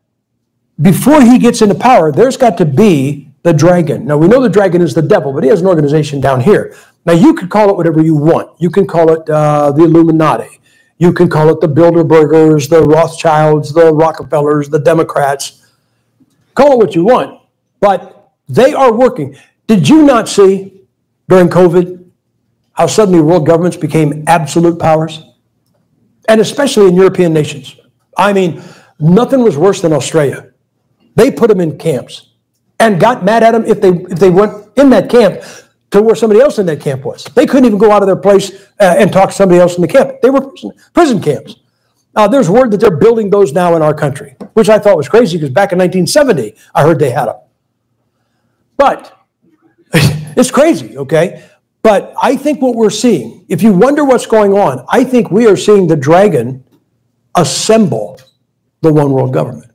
before he gets into power, there's got to be the dragon. Now, we know the dragon is the devil, but he has an organization down here. Now, you can call it whatever you want. You can call it uh, the Illuminati. You can call it the Bilderbergers, the Rothschilds, the Rockefellers, the Democrats. Call it what you want, but they are working. Did you not see during COVID how suddenly world governments became absolute powers, and especially in European nations. I mean, nothing was worse than Australia. They put them in camps and got mad at them if they if they went in that camp to where somebody else in that camp was. They couldn't even go out of their place uh, and talk to somebody else in the camp. They were prison, prison camps. Uh, there's word that they're building those now in our country, which I thought was crazy because back in 1970, I heard they had them. But it's crazy, okay? But I think what we're seeing, if you wonder what's going on, I think we are seeing the dragon assemble the one world government.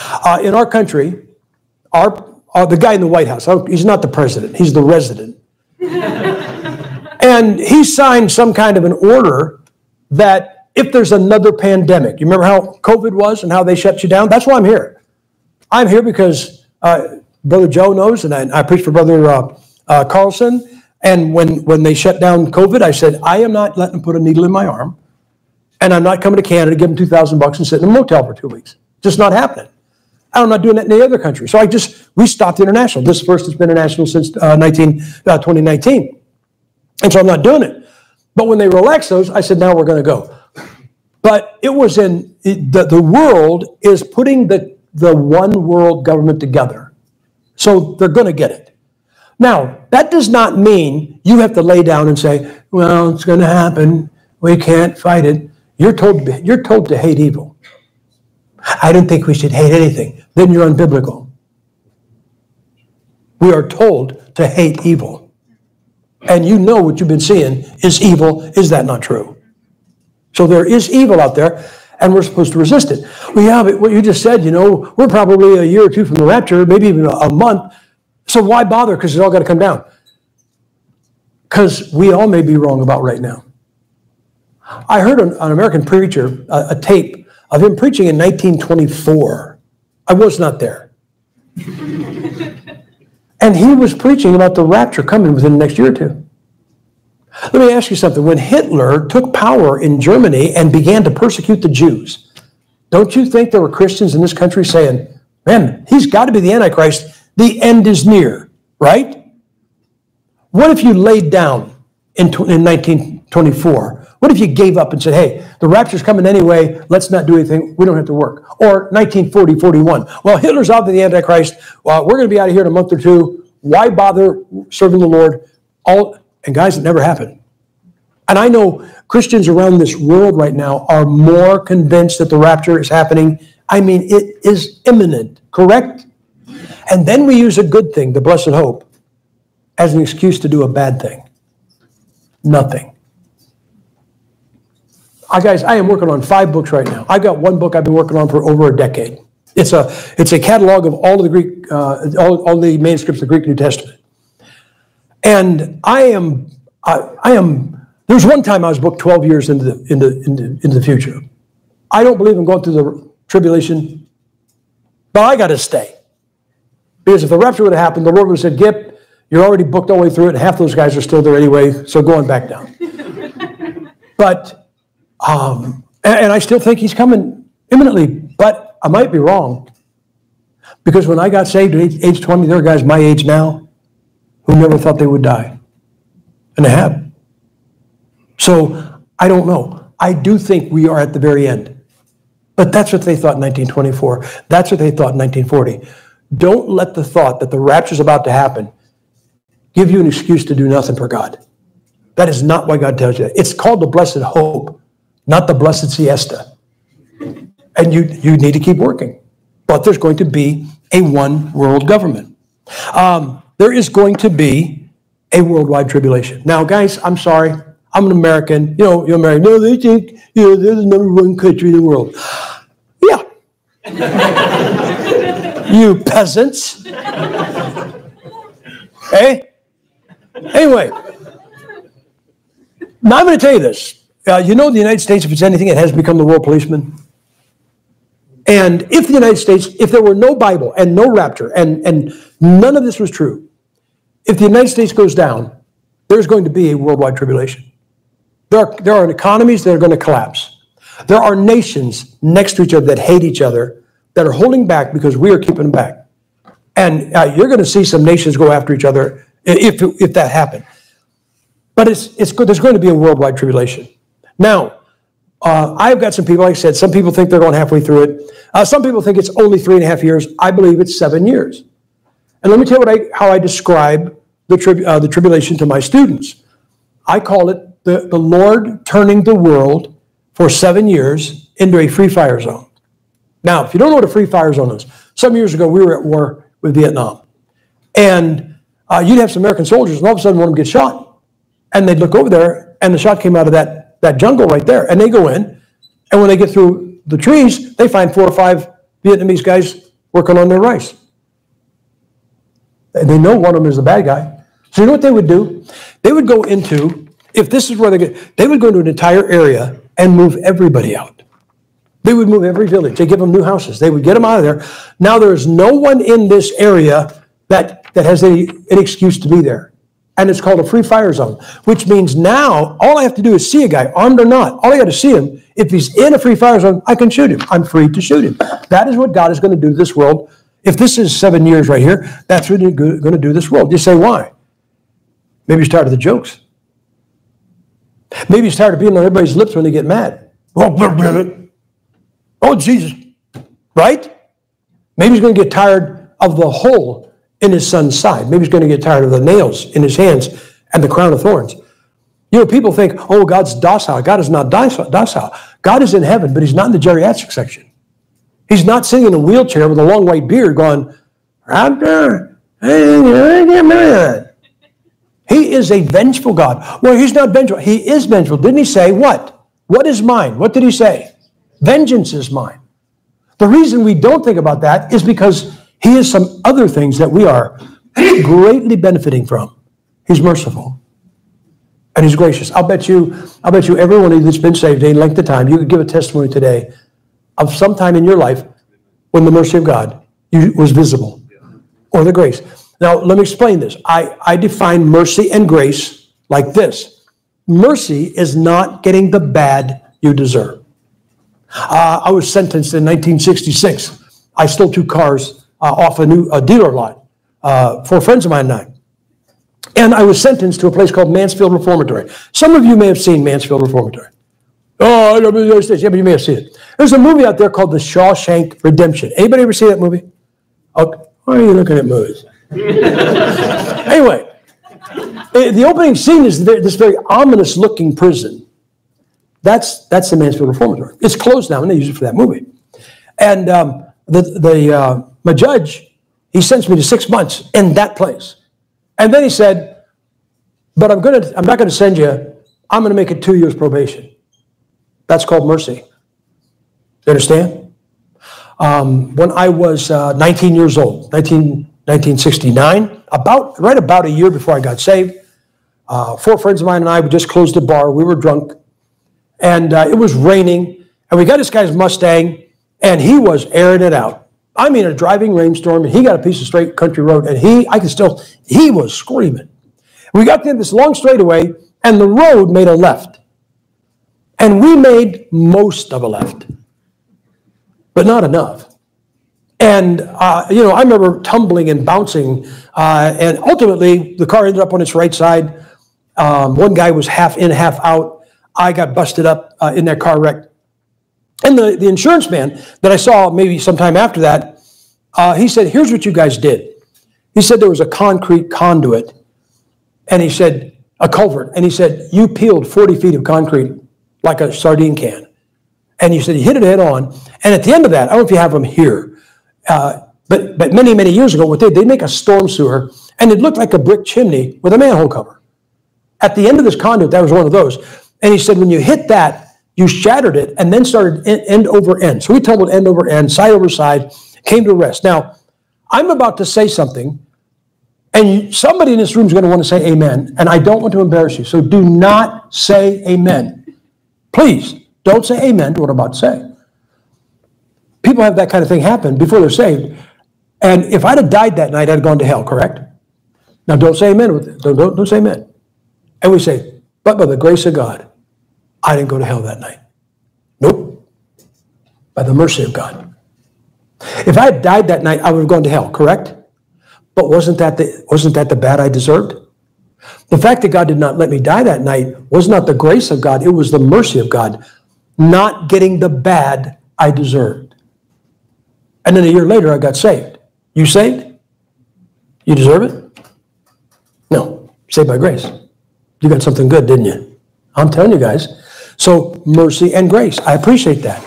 Uh, in our country, our, uh, the guy in the White House, he's not the president, he's the resident. and he signed some kind of an order that if there's another pandemic, you remember how COVID was and how they shut you down? That's why I'm here. I'm here because uh, Brother Joe knows, and I, I preach for Brother uh, uh, Carlson and when, when they shut down COVID, I said, I am not letting them put a needle in my arm. And I'm not coming to Canada, give them 2,000 bucks and sit in a motel for two weeks. Just not happening. I'm not doing that in any other country. So I just, we stopped international. This first has been international since uh, 19, uh, 2019. And so I'm not doing it. But when they relaxed those, I said, now we're going to go. But it was in, it, the, the world is putting the, the one world government together. So they're going to get it. Now, that does not mean you have to lay down and say, well, it's going to happen. We can't fight it. You're told, you're told to hate evil. I don't think we should hate anything. Then you're unbiblical. We are told to hate evil. And you know what you've been seeing is evil. Is that not true? So there is evil out there, and we're supposed to resist it. Well, yeah, but what you just said, you know, we're probably a year or two from the rapture, maybe even a month. So why bother? Because it's all got to come down. Because we all may be wrong about right now. I heard an, an American preacher, a, a tape of him preaching in 1924. I was not there. and he was preaching about the rapture coming within the next year or two. Let me ask you something. When Hitler took power in Germany and began to persecute the Jews, don't you think there were Christians in this country saying, man, he's got to be the Antichrist. The end is near, right? What if you laid down in, in 1924 what if you gave up and said, hey, the rapture's coming anyway, let's not do anything, we don't have to work? Or 1940, 41, well, Hitler's out to the Antichrist, well, we're going to be out of here in a month or two, why bother serving the Lord? All And guys, it never happened. And I know Christians around this world right now are more convinced that the rapture is happening. I mean, it is imminent, correct? And then we use a good thing, the blessed hope, as an excuse to do a bad thing. Nothing. I, guys, I am working on five books right now. I've got one book I've been working on for over a decade. It's a, it's a catalog of all of the Greek, uh, all, all the manuscripts of the Greek New Testament. And I am, I, I am, there was one time I was booked 12 years into the, into, into, into the future. I don't believe in going through the tribulation, but I got to stay. Because if the rapture would have happened, the Lord would have said, Gipp, you're already booked all the way through it. Half those guys are still there anyway, so going back down. but um, and, and I still think he's coming imminently, but I might be wrong. Because when I got saved at age, age 20, there are guys my age now who never thought they would die. And they have. So I don't know. I do think we are at the very end. But that's what they thought in 1924. That's what they thought in 1940. Don't let the thought that the rapture is about to happen give you an excuse to do nothing for God. That is not why God tells you. that. It's called the blessed hope not the blessed siesta. And you, you need to keep working. But there's going to be a one world government. Um, there is going to be a worldwide tribulation. Now, guys, I'm sorry. I'm an American. You know, you're American. No, they think you know, they're the number one country in the world. Yeah. you peasants. hey? Anyway, now I'm going to tell you this. Uh, you know, the United States, if it's anything, it has become the world policeman. And if the United States, if there were no Bible and no rapture and, and none of this was true, if the United States goes down, there's going to be a worldwide tribulation. There are, there are economies that are going to collapse. There are nations next to each other that hate each other, that are holding back because we are keeping them back. And uh, you're going to see some nations go after each other if, if that happened. But it's, it's good. There's going to be a worldwide tribulation. Now, uh, I've got some people, like I said, some people think they're going halfway through it. Uh, some people think it's only three and a half years. I believe it's seven years. And let me tell you what I, how I describe the, tri- uh, the tribulation to my students. I call it the, the Lord turning the world for seven years into a free fire zone. Now, if you don't know what a free fire zone is, some years ago we were at war with Vietnam. And uh, you'd have some American soldiers, and all of a sudden one of them get shot. And they'd look over there, and the shot came out of that that jungle right there. And they go in, and when they get through the trees, they find four or five Vietnamese guys working on their rice. And they know one of them is the bad guy. So you know what they would do? They would go into, if this is where they get, they would go into an entire area and move everybody out. They would move every village. They give them new houses. They would get them out of there. Now there is no one in this area that, that has any, an excuse to be there and it's called a free fire zone, which means now all I have to do is see a guy, armed or not. All I got to see him. If he's in a free fire zone, I can shoot him. I'm free to shoot him. That is what God is going to do to this world. If this is seven years right here, that's what He's going to do this world. You say, why? Maybe he's tired of the jokes. Maybe he's tired of being on everybody's lips when they get mad. Oh, Jesus. Right? Maybe he's going to get tired of the hole in his son's side. Maybe he's going to get tired of the nails in his hands and the crown of thorns. You know, people think, oh, God's docile. God is not docile. God is in heaven, but he's not in the geriatric section. He's not sitting in a wheelchair with a long white beard going, that. He is a vengeful God. Well, he's not vengeful. He is vengeful. Didn't he say what? What is mine? What did he say? Vengeance is mine. The reason we don't think about that is because he has some other things that we are greatly benefiting from. He's merciful. And he's gracious. I'll bet you, I'll bet you every one of you that's been saved any length of time, you could give a testimony today of some time in your life when the mercy of God was visible or the grace. Now, let me explain this. I, I define mercy and grace like this mercy is not getting the bad you deserve. Uh, I was sentenced in 1966. I stole two cars uh, off a new a dealer lot uh, for friends of mine and I. And I was sentenced to a place called Mansfield Reformatory. Some of you may have seen Mansfield Reformatory. Oh, I don't know the United States. Yeah, but you may have seen it. There's a movie out there called The Shawshank Redemption. Anybody ever see that movie? Okay. Why are you looking at movies? anyway, the opening scene is this very ominous looking prison. That's, that's the Mansfield Reformatory. It's closed now, and they use it for that movie. And um, the, the, uh, my judge, he sends me to six months in that place. And then he said, but I'm, gonna, I'm not to send you, I'm to make it two years probation. That's called mercy. You understand? Um, when I was uh, 19 years old, 19, 1969, about right about a year before I got saved, uh, four friends of mine and I we just closed a bar. We were drunk, and uh, it was raining, and we got this guy's Mustang, and he was airing it out. I mean, a driving rainstorm, and he got a piece of straight country road, and he, I can still, he was screaming. We got to this long straightaway, and the road made a left. And we made most of a left, but not enough. And, uh, you know, I remember tumbling and bouncing, uh, and ultimately the car ended up on its right side. Um, one guy was half in, half out. I got busted up uh, in that car wreck. And the, the insurance man that I saw maybe sometime after that, uh, he said, Here's what you guys did. He said there was a concrete conduit, and he said, a culvert, and he said, You peeled 40 feet of concrete like a sardine can. And he said you hit it head on. And at the end of that, I don't know if you have them here, uh, but, but many, many years ago, what they they make a storm sewer, and it looked like a brick chimney with a manhole cover. At the end of this conduit, that was one of those. And he said, when you hit that, you shattered it and then started end over end. So we tumbled end over end, side over side, came to rest. Now, I'm about to say something, and somebody in this room is going to want to say amen, and I don't want to embarrass you. So do not say amen. Please don't say amen to what I'm about to say. People have that kind of thing happen before they're saved. And if I'd have died that night, I'd have gone to hell, correct? Now don't say amen with it. Don't, don't, don't say amen. And we say, but by the grace of God, I didn't go to hell that night. Nope. By the mercy of God. If I had died that night, I would have gone to hell, correct? But wasn't that the, wasn't that the bad I deserved? The fact that God did not let me die that night was not the grace of God, it was the mercy of God, not getting the bad I deserved. And then a year later, I got saved. You saved? You deserve it? No, saved by grace. You got something good, didn't you? I'm telling you guys. So, mercy and grace. I appreciate that.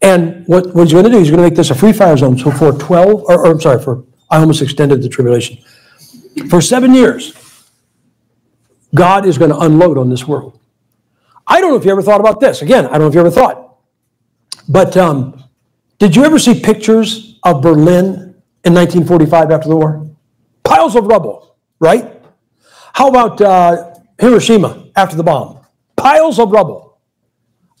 And what, what he's going to do, he's going to make this a free fire zone. So, for 12, or, or I'm sorry, for, I almost extended the tribulation. For seven years, God is going to unload on this world. I don't know if you ever thought about this. Again, I don't know if you ever thought. But um, did you ever see pictures of Berlin in 1945 after the war? Piles of rubble, right? How about uh, Hiroshima after the bomb? Piles of rubble.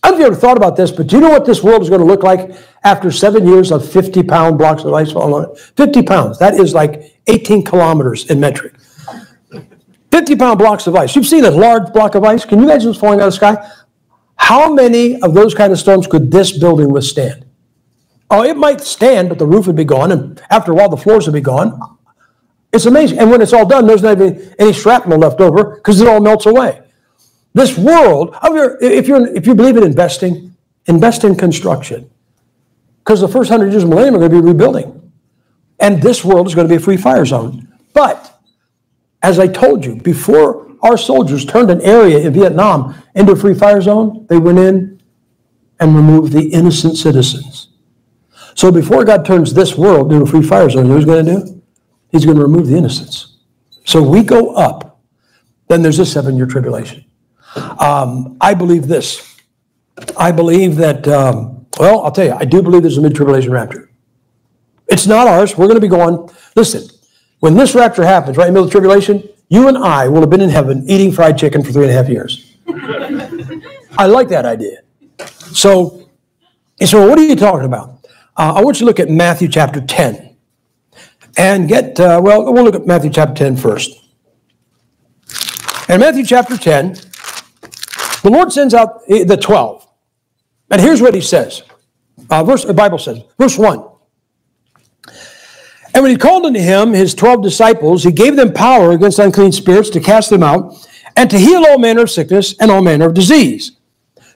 I don't know if you ever thought about this, but do you know what this world is going to look like after seven years of 50 pound blocks of ice falling on it? 50 pounds. That is like 18 kilometers in metric. 50 pound blocks of ice. You've seen a large block of ice. Can you imagine what's falling out of the sky? How many of those kind of storms could this building withstand? Oh, it might stand, but the roof would be gone, and after a while, the floors would be gone. It's amazing. And when it's all done, there's not even any shrapnel left over because it all melts away. This world, if you're if you believe in investing, invest in construction. Because the first hundred years of millennium are going to be rebuilding. And this world is going to be a free fire zone. But as I told you, before our soldiers turned an area in Vietnam into a free fire zone, they went in and removed the innocent citizens. So before God turns this world into a free fire zone, what he's going to do? He's going to remove the innocents. So we go up, then there's a seven year tribulation. Um, I believe this. I believe that, um, well, I'll tell you, I do believe there's a mid tribulation rapture. It's not ours. We're going to be going, listen, when this rapture happens, right in the middle of tribulation, you and I will have been in heaven eating fried chicken for three and a half years. I like that idea. So, so what are you talking about? Uh, I want you to look at Matthew chapter 10 and get, uh, well, we'll look at Matthew chapter 10 first. In Matthew chapter 10, the Lord sends out the 12. And here's what he says. Uh, verse, the Bible says, verse 1. And when he called unto him his 12 disciples, he gave them power against unclean spirits to cast them out and to heal all manner of sickness and all manner of disease.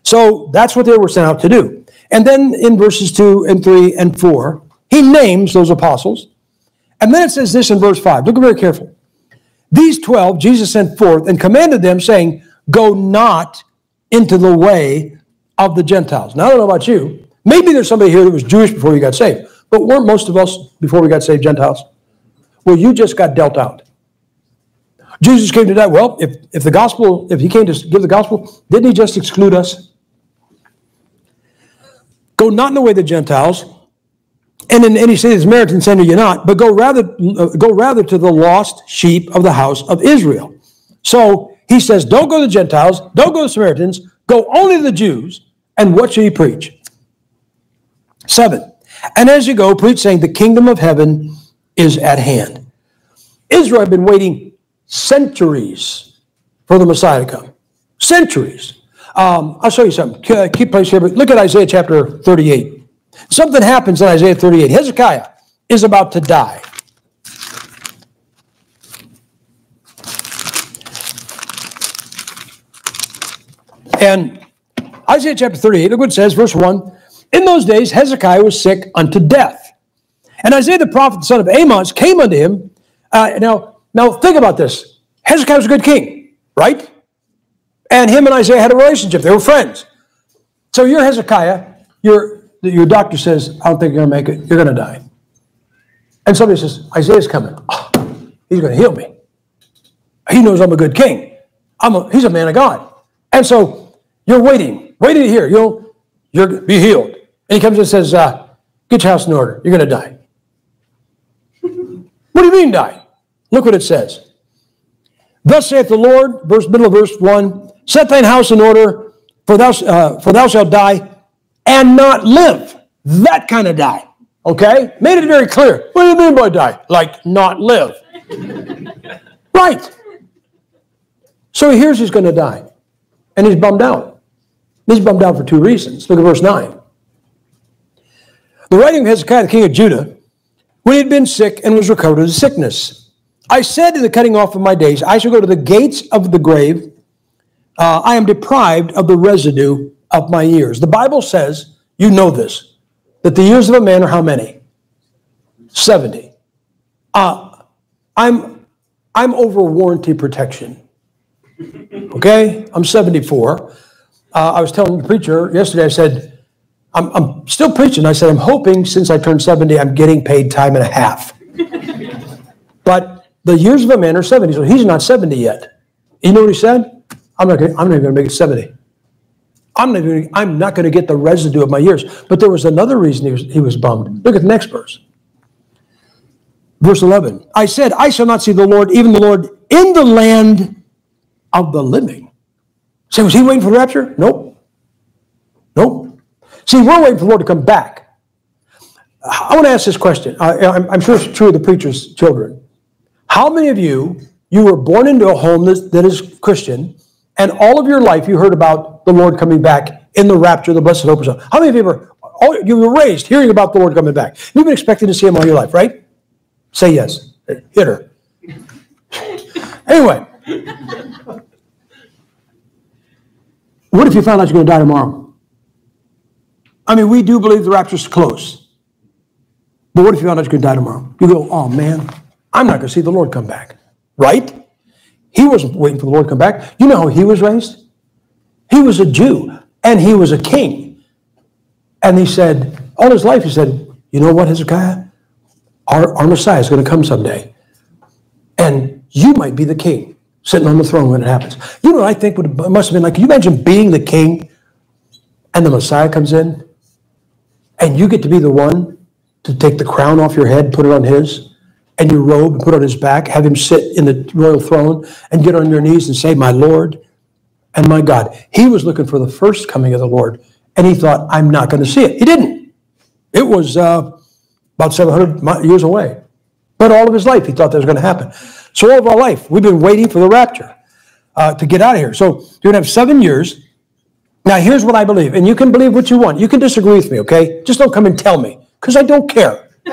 So that's what they were sent out to do. And then in verses 2 and 3 and 4, he names those apostles. And then it says this in verse 5. Look very careful. These 12 Jesus sent forth and commanded them, saying, Go not into the way of the Gentiles. Now, I don't know about you. Maybe there's somebody here that was Jewish before you got saved, but weren't most of us, before we got saved, Gentiles? Well, you just got dealt out. Jesus came to die. Well, if, if the gospel, if he came to give the gospel, didn't he just exclude us? Go not in the way of the Gentiles, and in any city Samaritan send you not, but go rather, uh, go rather to the lost sheep of the house of Israel. So he says, Don't go to the Gentiles, don't go to the Samaritans, go only to the Jews. And what should he preach? Seven. And as you go, preach saying, The kingdom of heaven is at hand. Israel had been waiting centuries for the Messiah to come. Centuries. Um, I'll show you something. Keep place here, but look at Isaiah chapter 38. Something happens in Isaiah 38. Hezekiah is about to die. And Isaiah chapter 38, look what it says, verse 1. In those days, Hezekiah was sick unto death. And Isaiah the prophet, the son of Amos, came unto him. Uh, now, now think about this. Hezekiah was a good king, right? And him and Isaiah had a relationship. They were friends. So you're Hezekiah. Your, your doctor says, I don't think you're going to make it. You're going to die. And somebody says, Isaiah's coming. Oh, he's going to heal me. He knows I'm a good king. I'm a, he's a man of God. And so you're waiting, waiting hear. You'll you're be healed. And he comes and says, uh, get your house in order. You're going to die. what do you mean die? Look what it says. Thus saith the Lord, verse middle of verse 1, set thine house in order, for thou, uh, for thou shalt die and not live. That kind of die. Okay? Made it very clear. What do you mean by die? Like not live. right. So he hears he's going to die. And he's bummed out. He's bummed out for two reasons. Look at verse 9. The writing of Hezekiah, the king of Judah, when he had been sick and was recovered of his sickness. I said in the cutting off of my days, I shall go to the gates of the grave. Uh, I am deprived of the residue of my years. The Bible says, you know this, that the years of a man are how many? 70. Uh, I'm, I'm over warranty protection. Okay? I'm 74. Uh, I was telling the preacher yesterday, I said, I'm, I'm still preaching. I said, I'm hoping since I turned 70, I'm getting paid time and a half. but the years of a man are 70, so he's not 70 yet. You know what he said? I'm not, gonna, I'm not even going to make it 70. I'm not, gonna, I'm not going to get the residue of my years. But there was another reason he was, he was bummed. Look at the next verse. Verse 11. I said, I shall not see the Lord, even the Lord, in the land of the living. Say, was he waiting for the rapture? Nope. Nope. See, we're waiting for the Lord to come back. I want to ask this question. I, am sure it's true of the preacher's children. How many of you, you were born into a home that, that is Christian, and all of your life you heard about the Lord coming back in the rapture, the blessed hope? How many of you were, all, you were raised hearing about the Lord coming back? You've been expecting to see him all your life, right? Say yes. Hit her. anyway, what if you found out you're going to die tomorrow? I mean, we do believe the rapture's close. But what if you found out you're going to die tomorrow? You go, oh man, I'm not going to see the Lord come back. Right? He wasn't waiting for the Lord to come back. You know how he was raised? He was a Jew and he was a king. And he said, all his life, he said, you know what, Hezekiah? Our, our Messiah is going to come someday. and you might be the king sitting on the throne when it happens. You know what I think would, must have been like? Can you imagine being the king and the Messiah comes in and you get to be the one to take the crown off your head, put it on his, and your robe and put it on his back, have him sit in the royal throne and get on your knees and say, My Lord and my God. He was looking for the first coming of the Lord and he thought, I'm not going to see it. He didn't. It was uh, about 700 years away. But all of his life, he thought that was going to happen. So all of our life, we've been waiting for the rapture uh, to get out of here. So you're going to have seven years. Now, here's what I believe, and you can believe what you want. You can disagree with me, okay? Just don't come and tell me, because I don't care.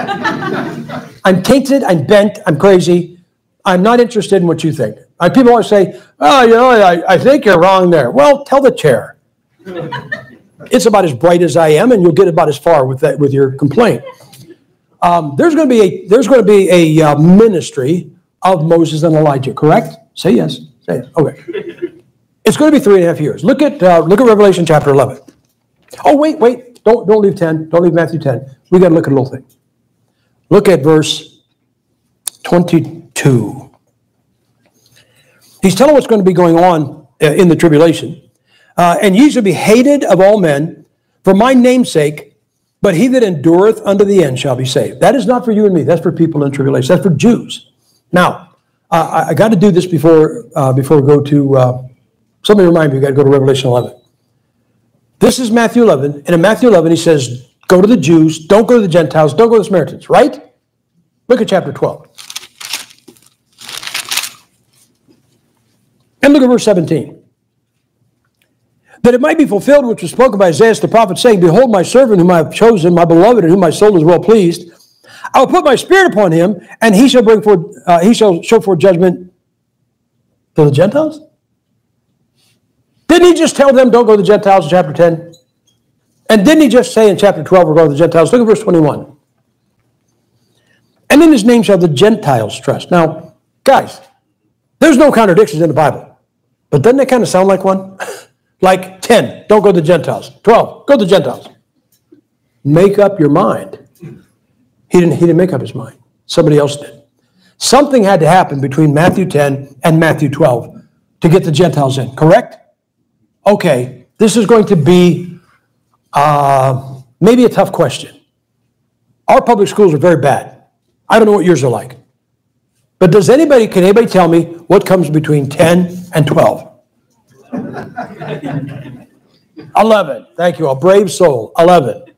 I'm tainted, I'm bent, I'm crazy. I'm not interested in what you think. Uh, people always say, oh, you know, I, I think you're wrong there. Well, tell the chair. it's about as bright as I am, and you'll get about as far with that with your complaint. Um, there's going to be a there's going to be a uh, ministry of Moses and Elijah. Correct? Say yes. Say yes. Okay. It's going to be three and a half years. Look at uh, look at Revelation chapter eleven. Oh wait, wait! Don't don't leave ten. Don't leave Matthew ten. We got to look at a little thing. Look at verse twenty-two. He's telling what's going to be going on uh, in the tribulation. Uh, and ye shall be hated of all men for my name's sake, but he that endureth unto the end shall be saved. That is not for you and me. That's for people in tribulation. That's for Jews. Now, uh, I, got to do this before uh, before we go to. Uh, somebody remind me. We got to go to Revelation 11. This is Matthew 11, and in Matthew 11 he says, "Go to the Jews. Don't go to the Gentiles. Don't go to the Samaritans." Right? Look at chapter 12. And look at verse 17 that it might be fulfilled which was spoken by Isaiah the prophet, saying, Behold, my servant whom I have chosen, my beloved, in whom my soul is well pleased. I will put my spirit upon him, and he shall bring forth, uh, he shall show forth judgment to the Gentiles. Didn't he just tell them, don't go to the Gentiles in chapter 10? And didn't he just say in chapter 12, we're going to the Gentiles? Look at verse 21. And in his name shall the Gentiles trust. Now, guys, there's no contradictions in the Bible. But doesn't that kind of sound like one? Like 10, don't go to the Gentiles. 12, go to the Gentiles. Make up your mind. He didn't, he didn't make up his mind. Somebody else did. Something had to happen between Matthew 10 and Matthew 12 to get the Gentiles in, correct? Okay, this is going to be uh, maybe a tough question. Our public schools are very bad. I don't know what yours are like. But does anybody, can anybody tell me what comes between 10 and 12? 11. Thank you. A brave soul. 11.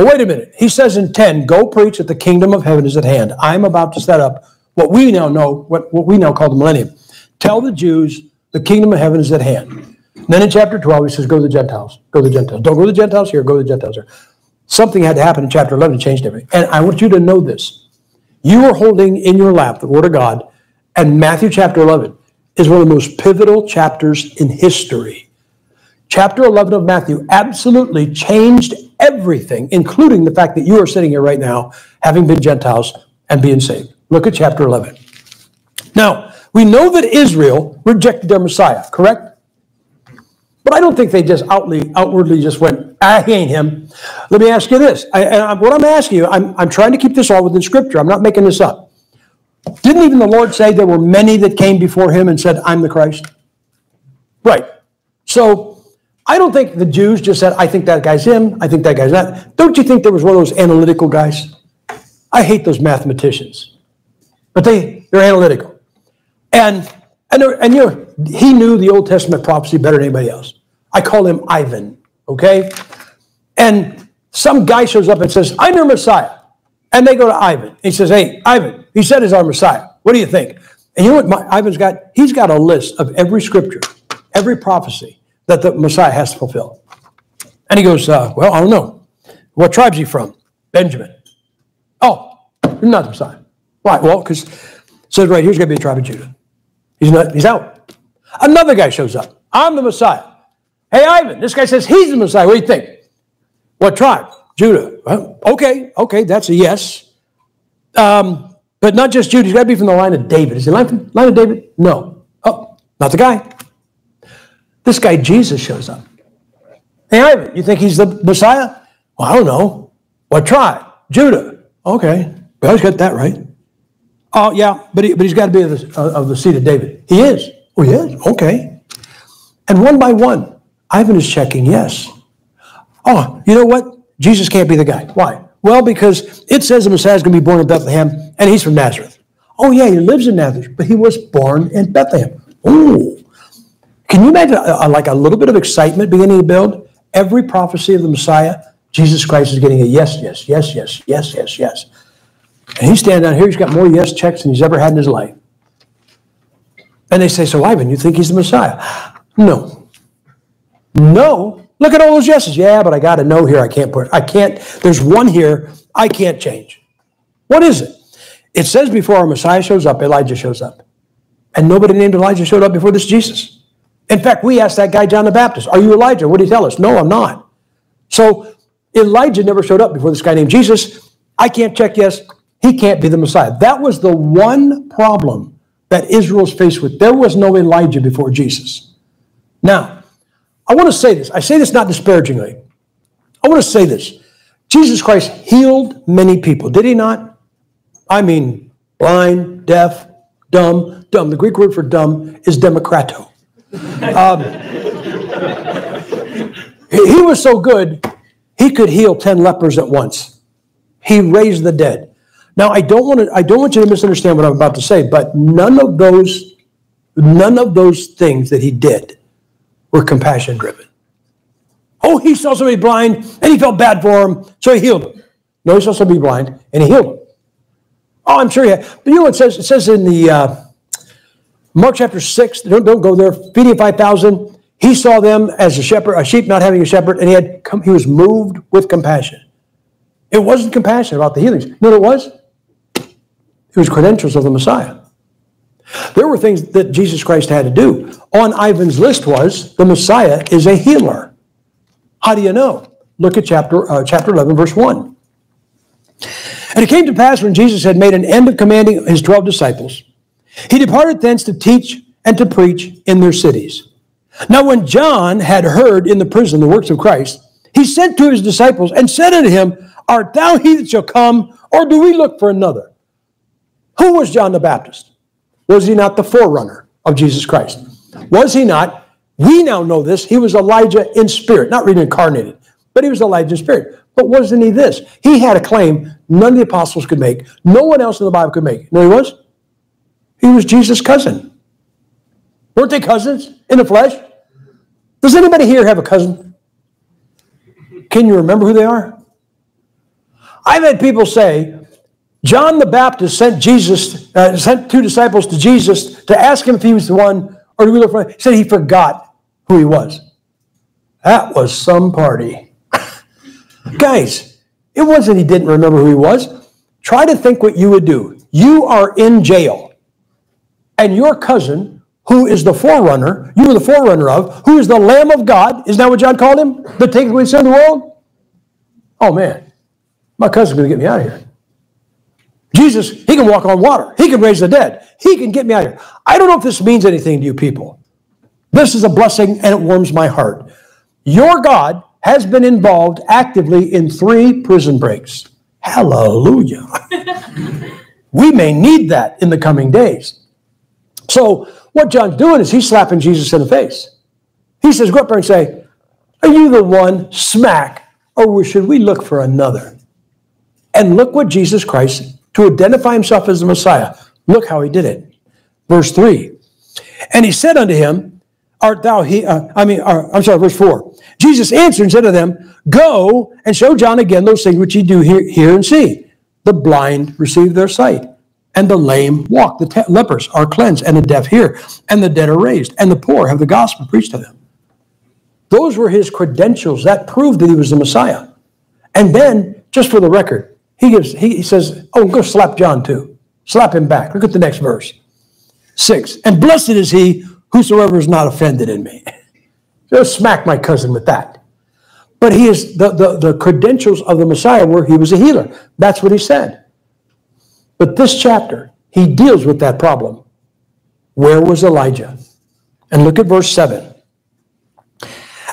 Oh, wait a minute. He says in 10, go preach that the kingdom of heaven is at hand. I'm about to set up what we now know, what, what we now call the millennium. Tell the Jews the kingdom of heaven is at hand. then in chapter 12, he says, go to the Gentiles. Go to the Gentiles. Don't go to the Gentiles here, go to the Gentiles here. Something had to happen in chapter 11 to change everything. And I want you to know this. You are holding in your lap the Word of God, and Matthew chapter 11 is one of the most pivotal chapters in history. Chapter 11 of Matthew absolutely changed everything, including the fact that you are sitting here right now, having been Gentiles and being saved. Look at chapter 11. Now, we know that Israel rejected their Messiah, correct? But I don't think they just outly, outwardly just went, ah, I hate him. Let me ask you this. I, I, what I'm asking you, I'm, I'm trying to keep this all within Scripture. I'm not making this up. Didn't even the Lord say there were many that came before him and said, I'm the Christ? Right. So I don't think the Jews just said, I think that guy's him, I think that guy's that. Don't you think there was one of those analytical guys? I hate those mathematicians, but they, they're analytical. And, and, and you know, he knew the Old Testament prophecy better than anybody else. I call him Ivan, okay? And some guy shows up and says, I'm your Messiah. And they go to Ivan. He says, Hey, Ivan, he said he's our Messiah. What do you think? And you know what my, Ivan's got? He's got a list of every scripture, every prophecy that the Messiah has to fulfill. And he goes, uh, Well, I don't know. What tribe's he from? Benjamin. Oh, you're not the Messiah. Why? Well, because says right here's going to be a tribe of Judah. He's not. He's out. Another guy shows up. I'm the Messiah. Hey, Ivan. This guy says he's the Messiah. What do you think? What tribe? Judah. Well, okay, okay, that's a yes. Um, but not just Judah, he's got to be from the line of David. Is he line, line of David? No. Oh, not the guy. This guy, Jesus, shows up. Hey, Ivan, you think he's the Messiah? Well, I don't know. What tribe? Judah. Okay. We always got that right. Oh, yeah, but, he, but he's got to be of the, of the seed of David. He is. Oh, he is? Okay. And one by one, Ivan is checking yes. Oh, you know what? Jesus can't be the guy. Why? Well, because it says the Messiah is going to be born in Bethlehem, and he's from Nazareth. Oh, yeah, he lives in Nazareth, but he was born in Bethlehem. Oh, can you imagine a, a, like a little bit of excitement beginning to build? Every prophecy of the Messiah, Jesus Christ is getting a yes, yes, yes, yes, yes, yes, yes. And he's standing down here, he's got more yes checks than he's ever had in his life. And they say, So, Ivan, you think he's the Messiah? No. No. Look at all those yeses. Yeah, but I got a no here. I can't put, I can't, there's one here I can't change. What is it? It says before our Messiah shows up, Elijah shows up. And nobody named Elijah showed up before this Jesus. In fact, we asked that guy, John the Baptist, Are you Elijah? What did he tell us? No, I'm not. So Elijah never showed up before this guy named Jesus. I can't check yes. He can't be the Messiah. That was the one problem that Israel's faced with. There was no Elijah before Jesus. Now, I want to say this. I say this not disparagingly. I want to say this. Jesus Christ healed many people, did he not? I mean, blind, deaf, dumb, dumb. The Greek word for dumb is demokrato. Um, he was so good, he could heal 10 lepers at once. He raised the dead. Now, I don't want to, I don't want you to misunderstand what I'm about to say, but none of those, none of those things that he did were compassion driven. Oh, he saw somebody blind and he felt bad for him, so he healed him. No, he saw somebody blind and he healed him. Oh, I'm sure he had. But you know what it says? It says in the uh, Mark chapter 6, don't, don't go there, feeding 5,000. He saw them as a shepherd, a sheep not having a shepherd, and he had come, he was moved with compassion. It wasn't compassion about the healings. You know what it was? It was credentials of the Messiah. There were things that Jesus Christ had to do. On Ivan's list was the Messiah is a healer. How do you know? Look at chapter, uh, chapter 11, verse 1. And it came to pass when Jesus had made an end of commanding his 12 disciples, he departed thence to teach and to preach in their cities. Now, when John had heard in the prison the works of Christ, he sent to his disciples and said unto him, Art thou he that shall come, or do we look for another? Who was John the Baptist? Was he not the forerunner of Jesus Christ? Was he not? We now know this. He was Elijah in spirit, not reincarnated, but he was Elijah in spirit. But wasn't he this? He had a claim none of the apostles could make, no one else in the Bible could make. No, he was? He was Jesus' cousin. Weren't they cousins in the flesh? Does anybody here have a cousin? Can you remember who they are? I've had people say, John the Baptist sent Jesus, uh, sent two disciples to Jesus to ask him if he was the one, or do we look for him? He said he forgot who he was. That was some party. Guys, it wasn't he didn't remember who he was. Try to think what you would do. You are in jail, and your cousin, who is the forerunner, you were the forerunner of, who is the Lamb of God, is that what John called him? The taking away sin of the world? Oh man, my cousin's to get me out of here. Jesus, he can walk on water. He can raise the dead. He can get me out of here. I don't know if this means anything to you people. This is a blessing and it warms my heart. Your God has been involved actively in three prison breaks. Hallelujah. we may need that in the coming days. So, what John's doing is he's slapping Jesus in the face. He says, Go up there and say, Are you the one smack, or should we look for another? And look what Jesus Christ, to identify himself as the Messiah, look how he did it. Verse 3 And he said unto him, art thou he? Uh, I mean, uh, I'm sorry, verse 4. Jesus answered and said to them, Go and show John again those things which ye do hear, hear and see. The blind receive their sight, and the lame walk. The te- lepers are cleansed, and the deaf hear, and the dead are raised, and the poor have the gospel preached to them. Those were his credentials. That proved that he was the Messiah. And then, just for the record, he gives he, he says, Oh, go slap John too. Slap him back. Look at the next verse. Six. And blessed is he whosoever is not offended in me. Just smack my cousin with that. But he is the, the, the credentials of the Messiah were he was a healer. That's what he said. But this chapter, he deals with that problem. Where was Elijah? And look at verse 7.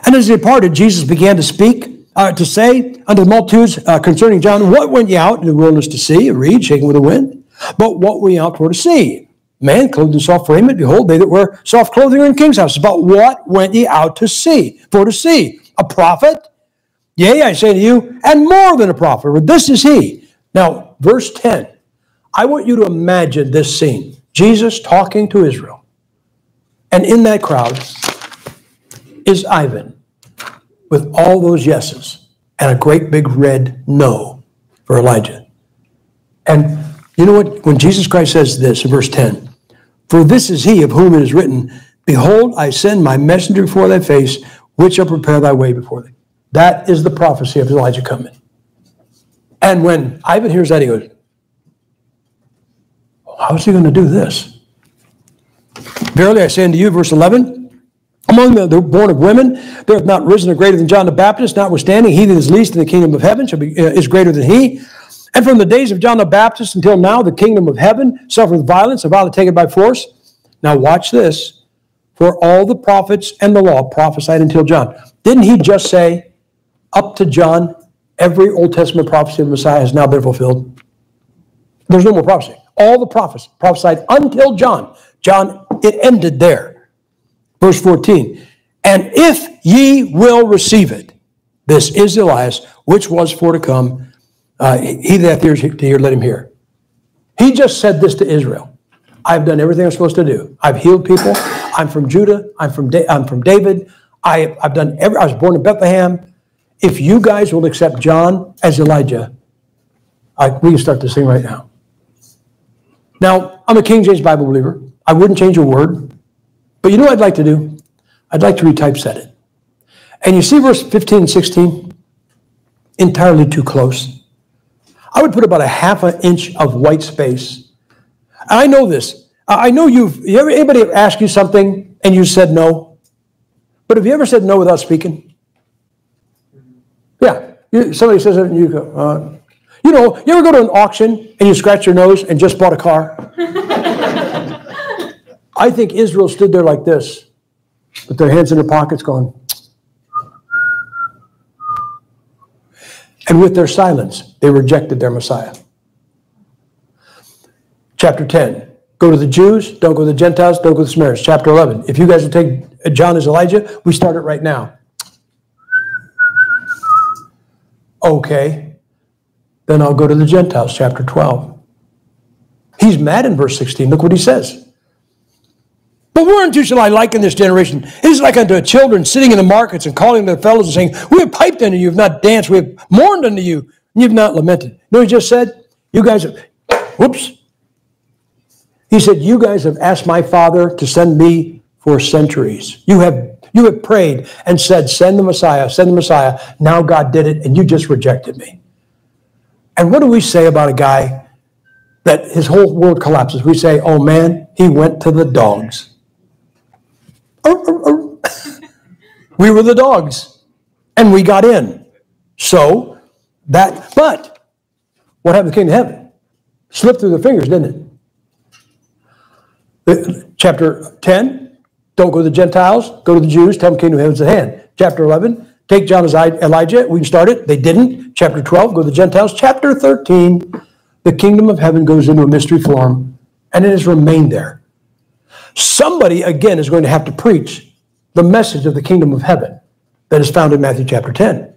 And as he departed, Jesus began to speak, uh, to say unto the multitudes uh, concerning John, What went ye out in the wilderness to see? A reed shaken with the wind? But what went ye out for to see? Man clothed in soft raiment, behold, they that wear soft clothing are in king's houses. But what went ye out to see? For to see a prophet? Yea, I say to you, and more than a prophet, for this is he. Now, verse 10. I want you to imagine this scene Jesus talking to Israel. And in that crowd is Ivan with all those yeses and a great big red no for Elijah. And you know what? When Jesus Christ says this in verse 10, for this is he of whom it is written, Behold, I send my messenger before thy face, which shall prepare thy way before thee. That is the prophecy of Elijah coming. And when Ivan hears that, he goes, How's he going to do this? Verily I say unto you, verse 11, among the, the born of women, there hath not risen a greater than John the Baptist, notwithstanding, he that is least in the kingdom of heaven shall be, uh, is greater than he. And from the days of John the Baptist until now, the kingdom of heaven suffereth violence, and violence taken by force. Now watch this. For all the prophets and the law prophesied until John. Didn't he just say, up to John, every Old Testament prophecy of the Messiah has now been fulfilled? There's no more prophecy. All the prophets prophesied until John. John, it ended there. Verse 14. And if ye will receive it, this is Elias, which was for to come uh, he that hears to hear, let him hear. He just said this to Israel. I've done everything I'm supposed to do. I've healed people. I'm from Judah. I'm from, da- I'm from David. I, I've done every, I was born in Bethlehem. If you guys will accept John as Elijah, I, we can start this thing right now. Now, I'm a King James Bible believer. I wouldn't change a word. But you know what I'd like to do? I'd like to retypeset it. And you see verse 15 and 16? Entirely too close. I would put about a half an inch of white space. I know this. I know you've, you ever, anybody asked you something and you said no? But have you ever said no without speaking? Yeah. You, somebody says it and you go, uh, you know, you ever go to an auction and you scratch your nose and just bought a car? I think Israel stood there like this, with their hands in their pockets going, And with their silence, they rejected their Messiah. Chapter 10 Go to the Jews, don't go to the Gentiles, don't go to the Samaritans. Chapter 11 If you guys will take John as Elijah, we start it right now. Okay, then I'll go to the Gentiles, chapter 12. He's mad in verse 16. Look what he says. But whereunto shall I liken this generation? It is like unto children sitting in the markets and calling their fellows and saying, We have piped unto you, have not danced, we have mourned unto you, and you have not lamented. You know he just said? You guys have, whoops. He said, You guys have asked my father to send me for centuries. You have you have prayed and said, Send the Messiah, send the Messiah. Now God did it, and you just rejected me. And what do we say about a guy that his whole world collapses? We say, Oh man, he went to the dogs. Oh, oh, oh. we were the dogs and we got in. So that, but what happened to the kingdom of heaven? Slipped through the fingers, didn't it? Chapter 10, don't go to the Gentiles, go to the Jews, tell them the kingdom of heaven's at hand. Chapter 11, take John as Elijah, we can start it. They didn't. Chapter 12, go to the Gentiles. Chapter 13, the kingdom of heaven goes into a mystery form and it has remained there. Somebody, again, is going to have to preach the message of the kingdom of heaven that is found in Matthew chapter 10.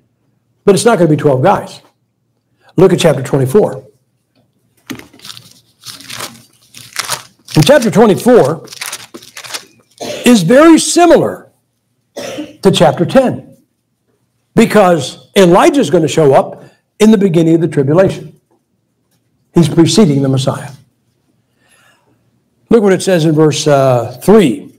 But it's not going to be 12 guys. Look at chapter 24. In chapter 24 is very similar to chapter 10 because Elijah is going to show up in the beginning of the tribulation. He's preceding the Messiah. Look what it says in verse uh, 3.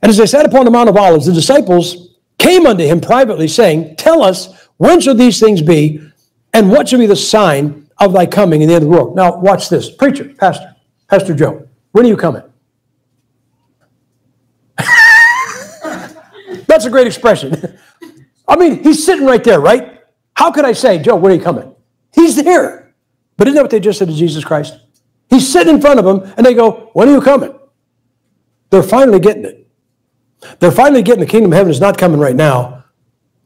And as they sat upon the Mount of Olives, the disciples came unto him privately, saying, Tell us, when shall these things be, and what shall be the sign of thy coming in the end of the world? Now, watch this. Preacher, pastor, Pastor Joe, when are you coming? That's a great expression. I mean, he's sitting right there, right? How could I say, Joe, when are you coming? He's there. But isn't that what they just said to Jesus Christ? He's sitting in front of them, and they go, When are you coming? They're finally getting it. They're finally getting the kingdom of heaven is not coming right now,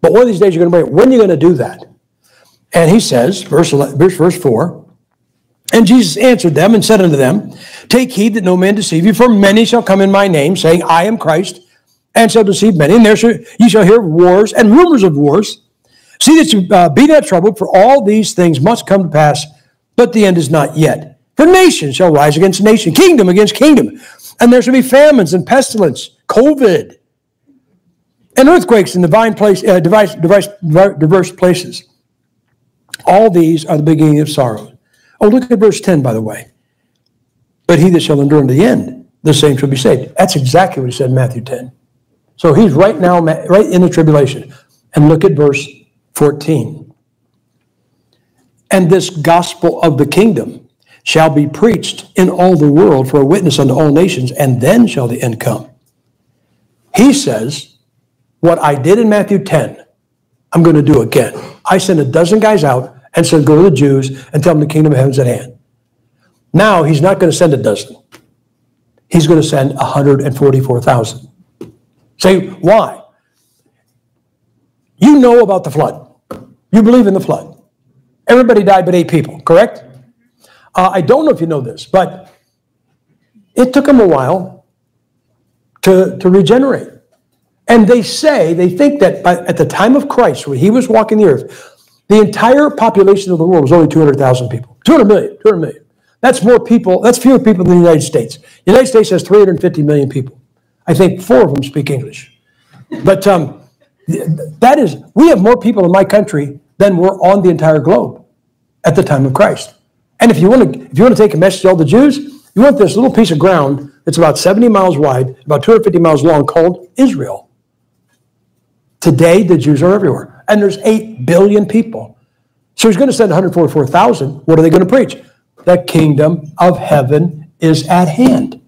but one of these days you're going to bring it. When are you going to do that? And he says, verse, verse, verse 4, And Jesus answered them and said unto them, Take heed that no man deceive you, for many shall come in my name, saying, I am Christ, and shall deceive many. And there shall, you shall hear wars and rumors of wars. See that you uh, be not troubled, for all these things must come to pass, but the end is not yet. For nation shall rise against nation, kingdom against kingdom, and there shall be famines and pestilence, COVID, and earthquakes in divine place, uh, diverse, diverse, diverse places. All these are the beginning of sorrow. Oh, look at verse 10, by the way. But he that shall endure unto the end, the same shall be saved. That's exactly what he said in Matthew 10. So he's right now, right in the tribulation. And look at verse 14. And this gospel of the kingdom shall be preached in all the world for a witness unto all nations, and then shall the end come. He says, What I did in Matthew 10, I'm going to do again. I sent a dozen guys out and said, Go to the Jews and tell them the kingdom of heaven's at hand. Now he's not going to send a dozen. He's going to send 144,000. Say, why? You know about the flood. You believe in the flood. Everybody died but eight people, correct? Uh, I don't know if you know this, but it took them a while to, to regenerate. And they say, they think that by, at the time of Christ, when he was walking the earth, the entire population of the world was only 200,000 people. 200 million, 200 million. That's more people, that's fewer people than the United States. The United States has 350 million people. I think four of them speak English. But um, that is, we have more people in my country than were on the entire globe at the time of Christ. And if you want to, if you want to take a message to all the Jews, you want this little piece of ground that's about 70 miles wide, about 250 miles long, called Israel. Today, the Jews are everywhere and there's 8 billion people. So he's going to send 144,000. What are they going to preach? The kingdom of heaven is at hand.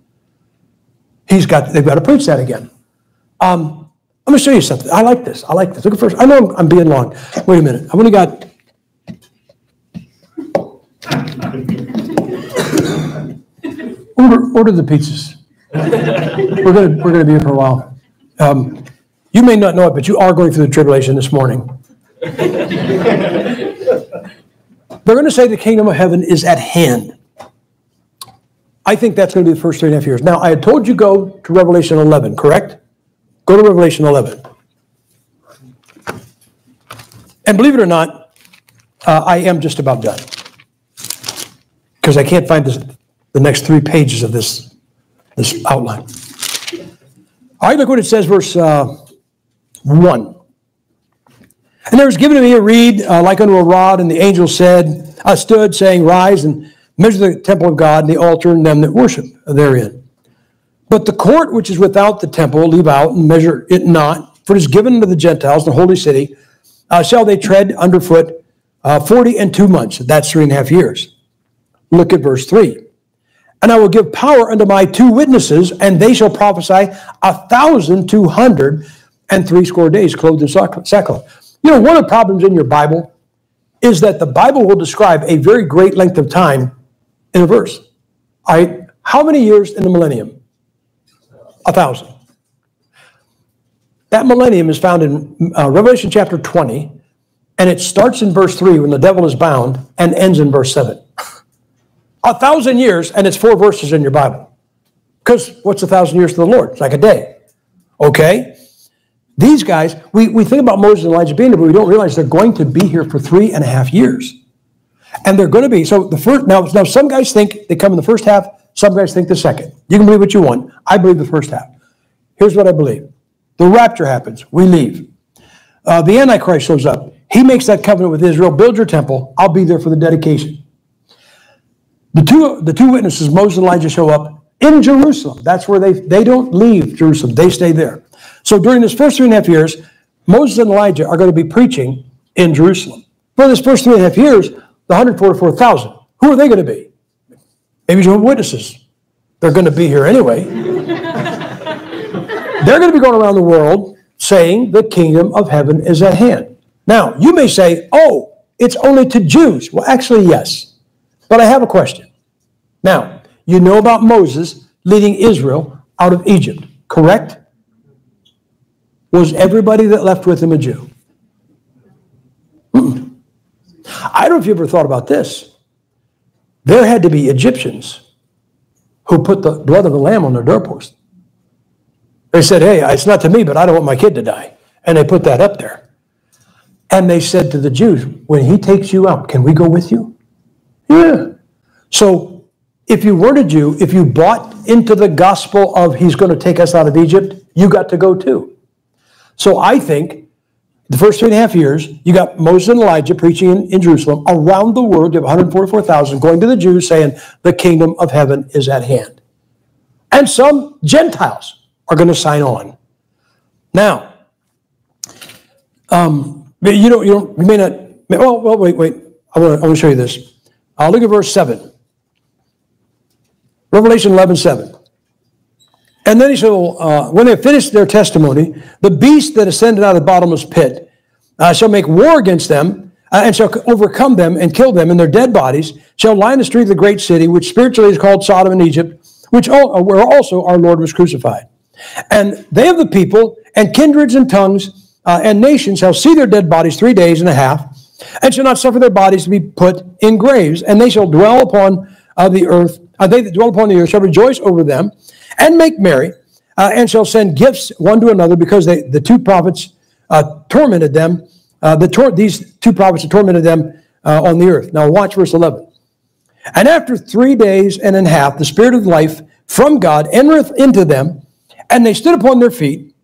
He's got, they've got to preach that again. Um, I'm going to show you something. I like this. I like this. Look at first. I know I'm, I'm being long. Wait a minute. I've only got. order, order the pizzas. we're going we're gonna be here for a while. Um, you may not know it, but you are going through the tribulation this morning. They're going to say the kingdom of heaven is at hand. I think that's going to be the first three and a half years. Now, I had told you go to Revelation 11, correct? Go to Revelation 11. And believe it or not, uh, I am just about done. Because I can't find this, the next three pages of this, this outline. All right, look what it says, verse uh, 1. And there was given to me a reed uh, like unto a rod, and the angel said, I uh, stood, saying, Rise and measure the temple of God and the altar and them that worship therein. But the court which is without the temple leave out and measure it not, for it is given unto the Gentiles, the holy city, uh, shall they tread underfoot uh, forty and two months. That's three and a half years. Look at verse three. And I will give power unto my two witnesses, and they shall prophesy a thousand two hundred and three score days clothed in sackcloth. You know, one of the problems in your Bible is that the Bible will describe a very great length of time in a verse. Right, how many years in the millennium? A thousand. That millennium is found in uh, Revelation chapter 20, and it starts in verse 3 when the devil is bound and ends in verse 7. a thousand years, and it's four verses in your Bible. Because what's a thousand years to the Lord? It's like a day. Okay? These guys, we, we think about Moses and Elijah being here, but we don't realize they're going to be here for three and a half years. And they're going to be, so the first, now, now some guys think they come in the first half, some guys think the second. You can believe what you want. I believe the first half. Here's what I believe the rapture happens, we leave. Uh, the Antichrist shows up. He makes that covenant with Israel build your temple, I'll be there for the dedication. The two, the two witnesses, Moses and Elijah, show up in Jerusalem. That's where they, they don't leave Jerusalem, they stay there. So during this first three and a half years, Moses and Elijah are going to be preaching in Jerusalem. For this first three and a half years, the 144,000, who are they going to be? Maybe Jehovah's Witnesses. They're going to be here anyway. They're going to be going around the world saying the kingdom of heaven is at hand. Now, you may say, oh, it's only to Jews. Well, actually, yes. But I have a question. Now, you know about Moses leading Israel out of Egypt, correct? Was everybody that left with him a Jew? I don't know if you ever thought about this. there had to be Egyptians who put the blood of the lamb on their doorpost. They said, Hey, it's not to me, but I don't want my kid to die. And they put that up there. And they said to the Jews, When he takes you out, can we go with you? Yeah. So if you weren't a Jew, if you bought into the gospel of he's going to take us out of Egypt, you got to go too. So I think the first three and a half years, you got Moses and Elijah preaching in, in Jerusalem. Around the world, you have 144,000 going to the Jews saying, the kingdom of heaven is at hand. And some Gentiles are going to sign on. Now, um, you know, you, don't, you may not, well, well wait, wait. I want to show you this. Uh, look at verse 7. Revelation 11, 7. And then he well, uh, when they have finished their testimony, the beast that ascended out of the bottomless pit uh, shall make war against them uh, and shall overcome them and kill them, and their dead bodies shall lie in the street of the great city, which spiritually is called Sodom and Egypt, which all, uh, where also our Lord was crucified. And they of the people and kindreds and tongues uh, and nations shall see their dead bodies three days and a half, and shall not suffer their bodies to be put in graves, and they shall dwell upon uh, the earth. they that dwell upon the earth shall rejoice over them and make merry, uh, and shall send gifts one to another, because they, the two prophets uh, tormented them. Uh, the tor- these two prophets tormented them uh, on the earth. Now, watch verse 11. And after three days and a half, the Spirit of life from God entereth into them, and they stood upon their feet,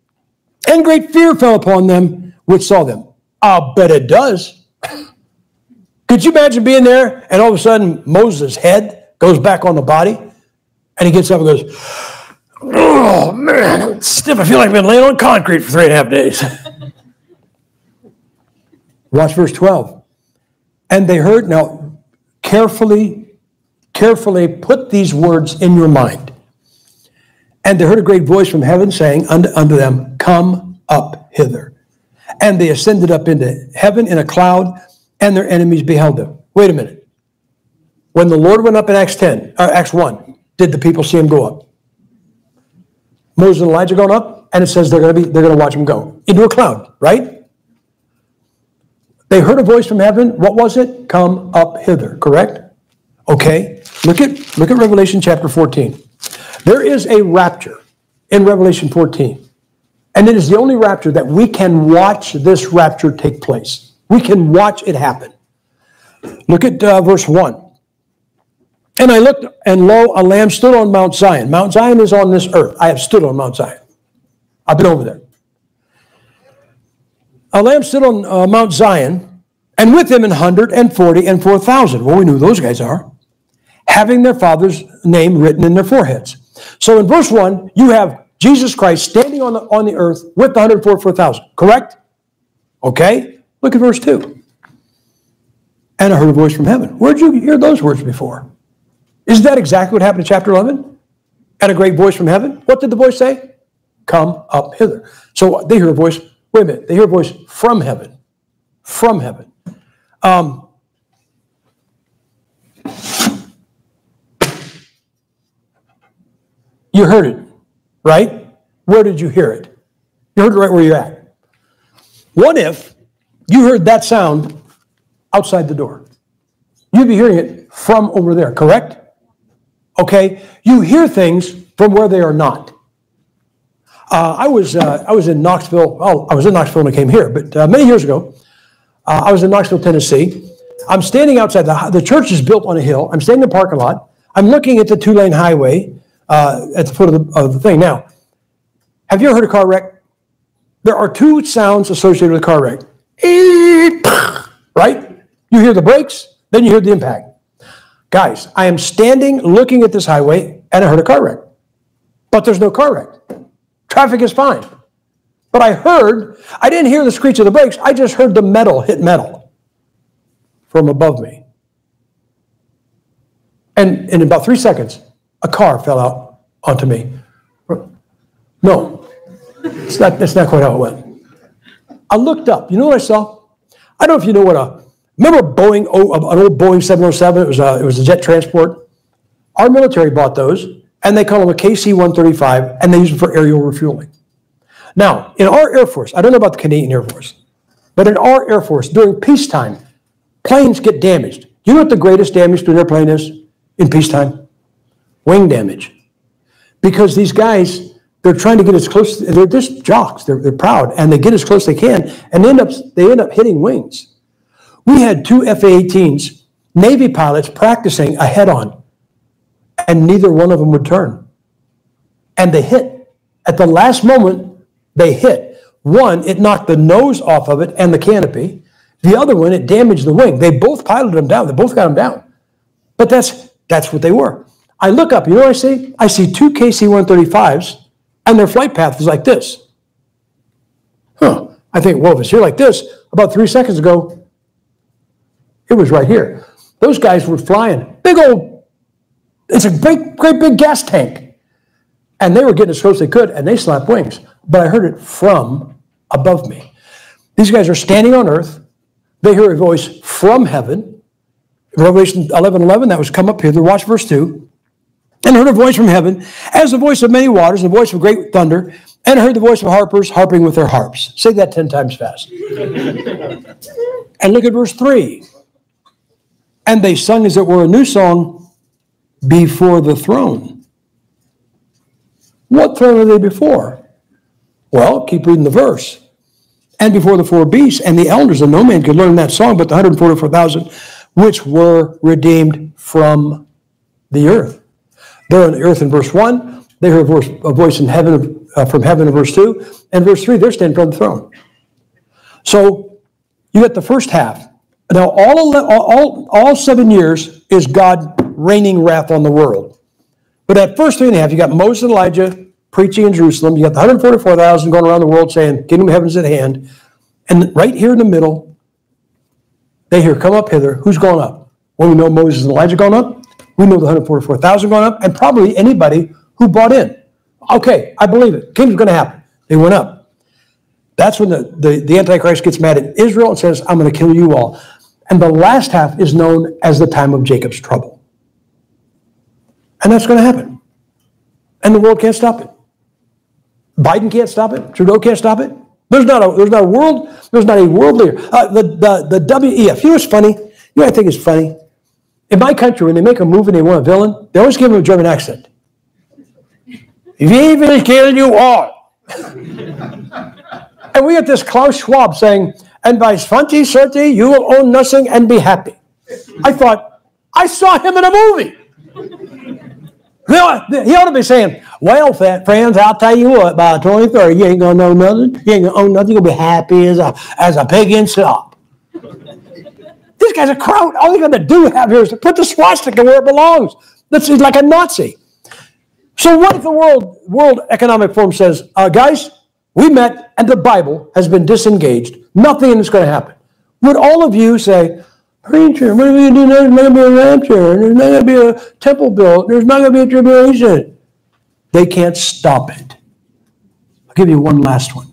and great fear fell upon them which saw them. I'll bet it does. Could you imagine being there and all of a sudden Moses' head goes back on the body and he gets up and goes, Oh man, stiff. I feel like I've been laying on concrete for three and a half days. Watch verse 12. And they heard, now carefully, carefully put these words in your mind. And they heard a great voice from heaven saying unto, unto them, Come up hither. And they ascended up into heaven in a cloud, and their enemies beheld them. Wait a minute. When the Lord went up in Acts 10, or Acts 1, did the people see him go up? Moses and Elijah going up, and it says they're going to be they're going to watch him go into a cloud, right? They heard a voice from heaven. What was it? Come up hither. Correct? Okay. Look at look at Revelation chapter 14. There is a rapture in Revelation 14. And it is the only rapture that we can watch this rapture take place. We can watch it happen. Look at uh, verse 1. And I looked, and lo, a lamb stood on Mount Zion. Mount Zion is on this earth. I have stood on Mount Zion. I've been over there. A lamb stood on uh, Mount Zion, and with him an hundred and forty and four thousand. Well, we knew those guys are, having their father's name written in their foreheads. So in verse one, you have Jesus Christ standing on the on the earth with the hundred forty four thousand. Correct? Okay. Look at verse two. And I heard a voice from heaven. Where'd you hear those words before? Isn't that exactly what happened in chapter 11? And a great voice from heaven. What did the voice say? Come up hither. So they hear a voice. Wait a minute. They hear a voice from heaven. From heaven. Um, you heard it, right? Where did you hear it? You heard it right where you're at. What if you heard that sound outside the door? You'd be hearing it from over there, correct? Okay, you hear things from where they are not. Uh, I was uh, I was in Knoxville. Oh, I was in Knoxville when I came here, but uh, many years ago, uh, I was in Knoxville, Tennessee. I'm standing outside the the church is built on a hill. I'm standing in the parking lot. I'm looking at the two lane highway uh, at the foot of the, of the thing. Now, have you ever heard a car wreck? There are two sounds associated with a car wreck. Right? You hear the brakes, then you hear the impact. Guys, I am standing looking at this highway and I heard a car wreck. But there's no car wreck. Traffic is fine. But I heard, I didn't hear the screech of the brakes, I just heard the metal hit metal from above me. And in about three seconds, a car fell out onto me. No, it's not, that's not quite how it went. I looked up. You know what I saw? I don't know if you know what a Remember Boeing, oh, an old Boeing 707? It was a, it was a jet transport. Our military bought those, and they call them a KC-135, and they use them for aerial refueling. Now, in our Air Force, I don't know about the Canadian Air Force, but in our Air Force, during peacetime, planes get damaged. You know what the greatest damage to an airplane is? in peacetime? Wing damage. Because these guys, they're trying to get as close, they're just jocks, they're, they're proud, and they get as close as they can, and end up, they end up hitting wings. We had two F 18s, Navy pilots practicing a head on, and neither one of them would turn. And they hit. At the last moment, they hit. One, it knocked the nose off of it and the canopy. The other one, it damaged the wing. They both piloted them down. They both got them down. But that's that's what they were. I look up, you know what I see? I see two KC-135s, and their flight path is like this. Huh. I think, well, if it's here like this, about three seconds ago, it was right here. Those guys were flying. Big old, it's a great, great big gas tank. And they were getting as close as they could, and they slapped wings. But I heard it from above me. These guys are standing on earth. They hear a voice from heaven. Revelation 11 11, that was come up here. Watch verse 2. And heard a voice from heaven, as the voice of many waters, the voice of great thunder, and heard the voice of harpers harping with their harps. Say that 10 times fast. and look at verse 3. And they sung as it were a new song before the throne. What throne are they before? Well, keep reading the verse. And before the four beasts and the elders, and no man could learn that song but the 144,000 which were redeemed from the earth. They're on the earth in verse 1. They heard a voice, a voice in heaven uh, from heaven in verse 2. And verse 3, they're standing on the throne. So you get the first half. Now, all, all, all seven years is God raining wrath on the world. But at first three and a half, you got Moses and Elijah preaching in Jerusalem. You got the 144,000 going around the world saying, Kingdom of heaven's at hand. And right here in the middle, they hear, Come up hither. Who's going up? Well, we know Moses and Elijah going up. We know the 144,000 going up, and probably anybody who bought in. Okay, I believe it. Kingdom's going to happen. They went up. That's when the, the, the Antichrist gets mad at Israel and says, I'm going to kill you all. And the last half is known as the time of Jacob's trouble. And that's going to happen. And the world can't stop it. Biden can't stop it. Trudeau can't stop it. There's not a there's not a world there's not a world leader. Uh, the the the WEF. You know what's funny? You know what I think is funny. In my country, when they make a movie and they want a villain, they always give him a German accent. We will kill you all. and we have this Klaus Schwab saying, and by 2030, you will own nothing and be happy. I thought, I saw him in a movie. He ought to be saying, well, friends, I'll tell you what, by 2030, you ain't going to know nothing. You ain't going to own nothing. You'll be happy as a, as a pig in slop. this guy's a crowd. All he's going to do have here is to put the swastika where it belongs. This is like a Nazi. So what if the World, World Economic Forum says, uh, guys, we met and the Bible has been disengaged. Nothing is going to happen. Would all of you say, Preacher, what are we going to do? There's not going to be a rapture. There's not going to be a temple built. There's not going to be a tribulation. They can't stop it. I'll give you one last one.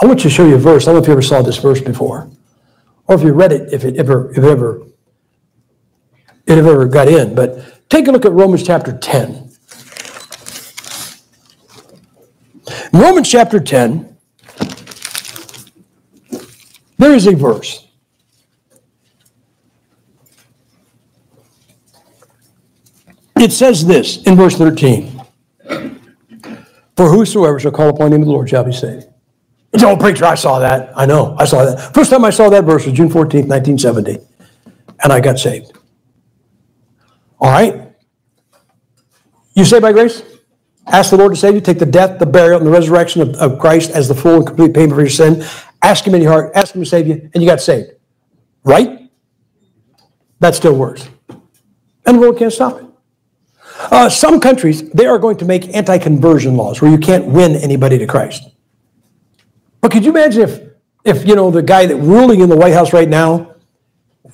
I want you to show you a verse. I don't know if you ever saw this verse before, or if you read it, if it ever, if ever, it ever got in. But take a look at Romans chapter 10. Romans chapter 10, there is a verse. It says this in verse 13 For whosoever shall call upon the name of the Lord shall be saved. It's old preacher, I saw that. I know, I saw that. First time I saw that verse was June 14th, 1970, and I got saved. All right? You saved by grace? Ask the Lord to save you. Take the death, the burial, and the resurrection of, of Christ as the full and complete payment for your sin. Ask Him in your heart. Ask Him to save you, and you got saved. Right? That still works. And the Lord can't stop it. Uh, some countries, they are going to make anti conversion laws where you can't win anybody to Christ. But could you imagine if, if you know, the guy that ruling in the White House right now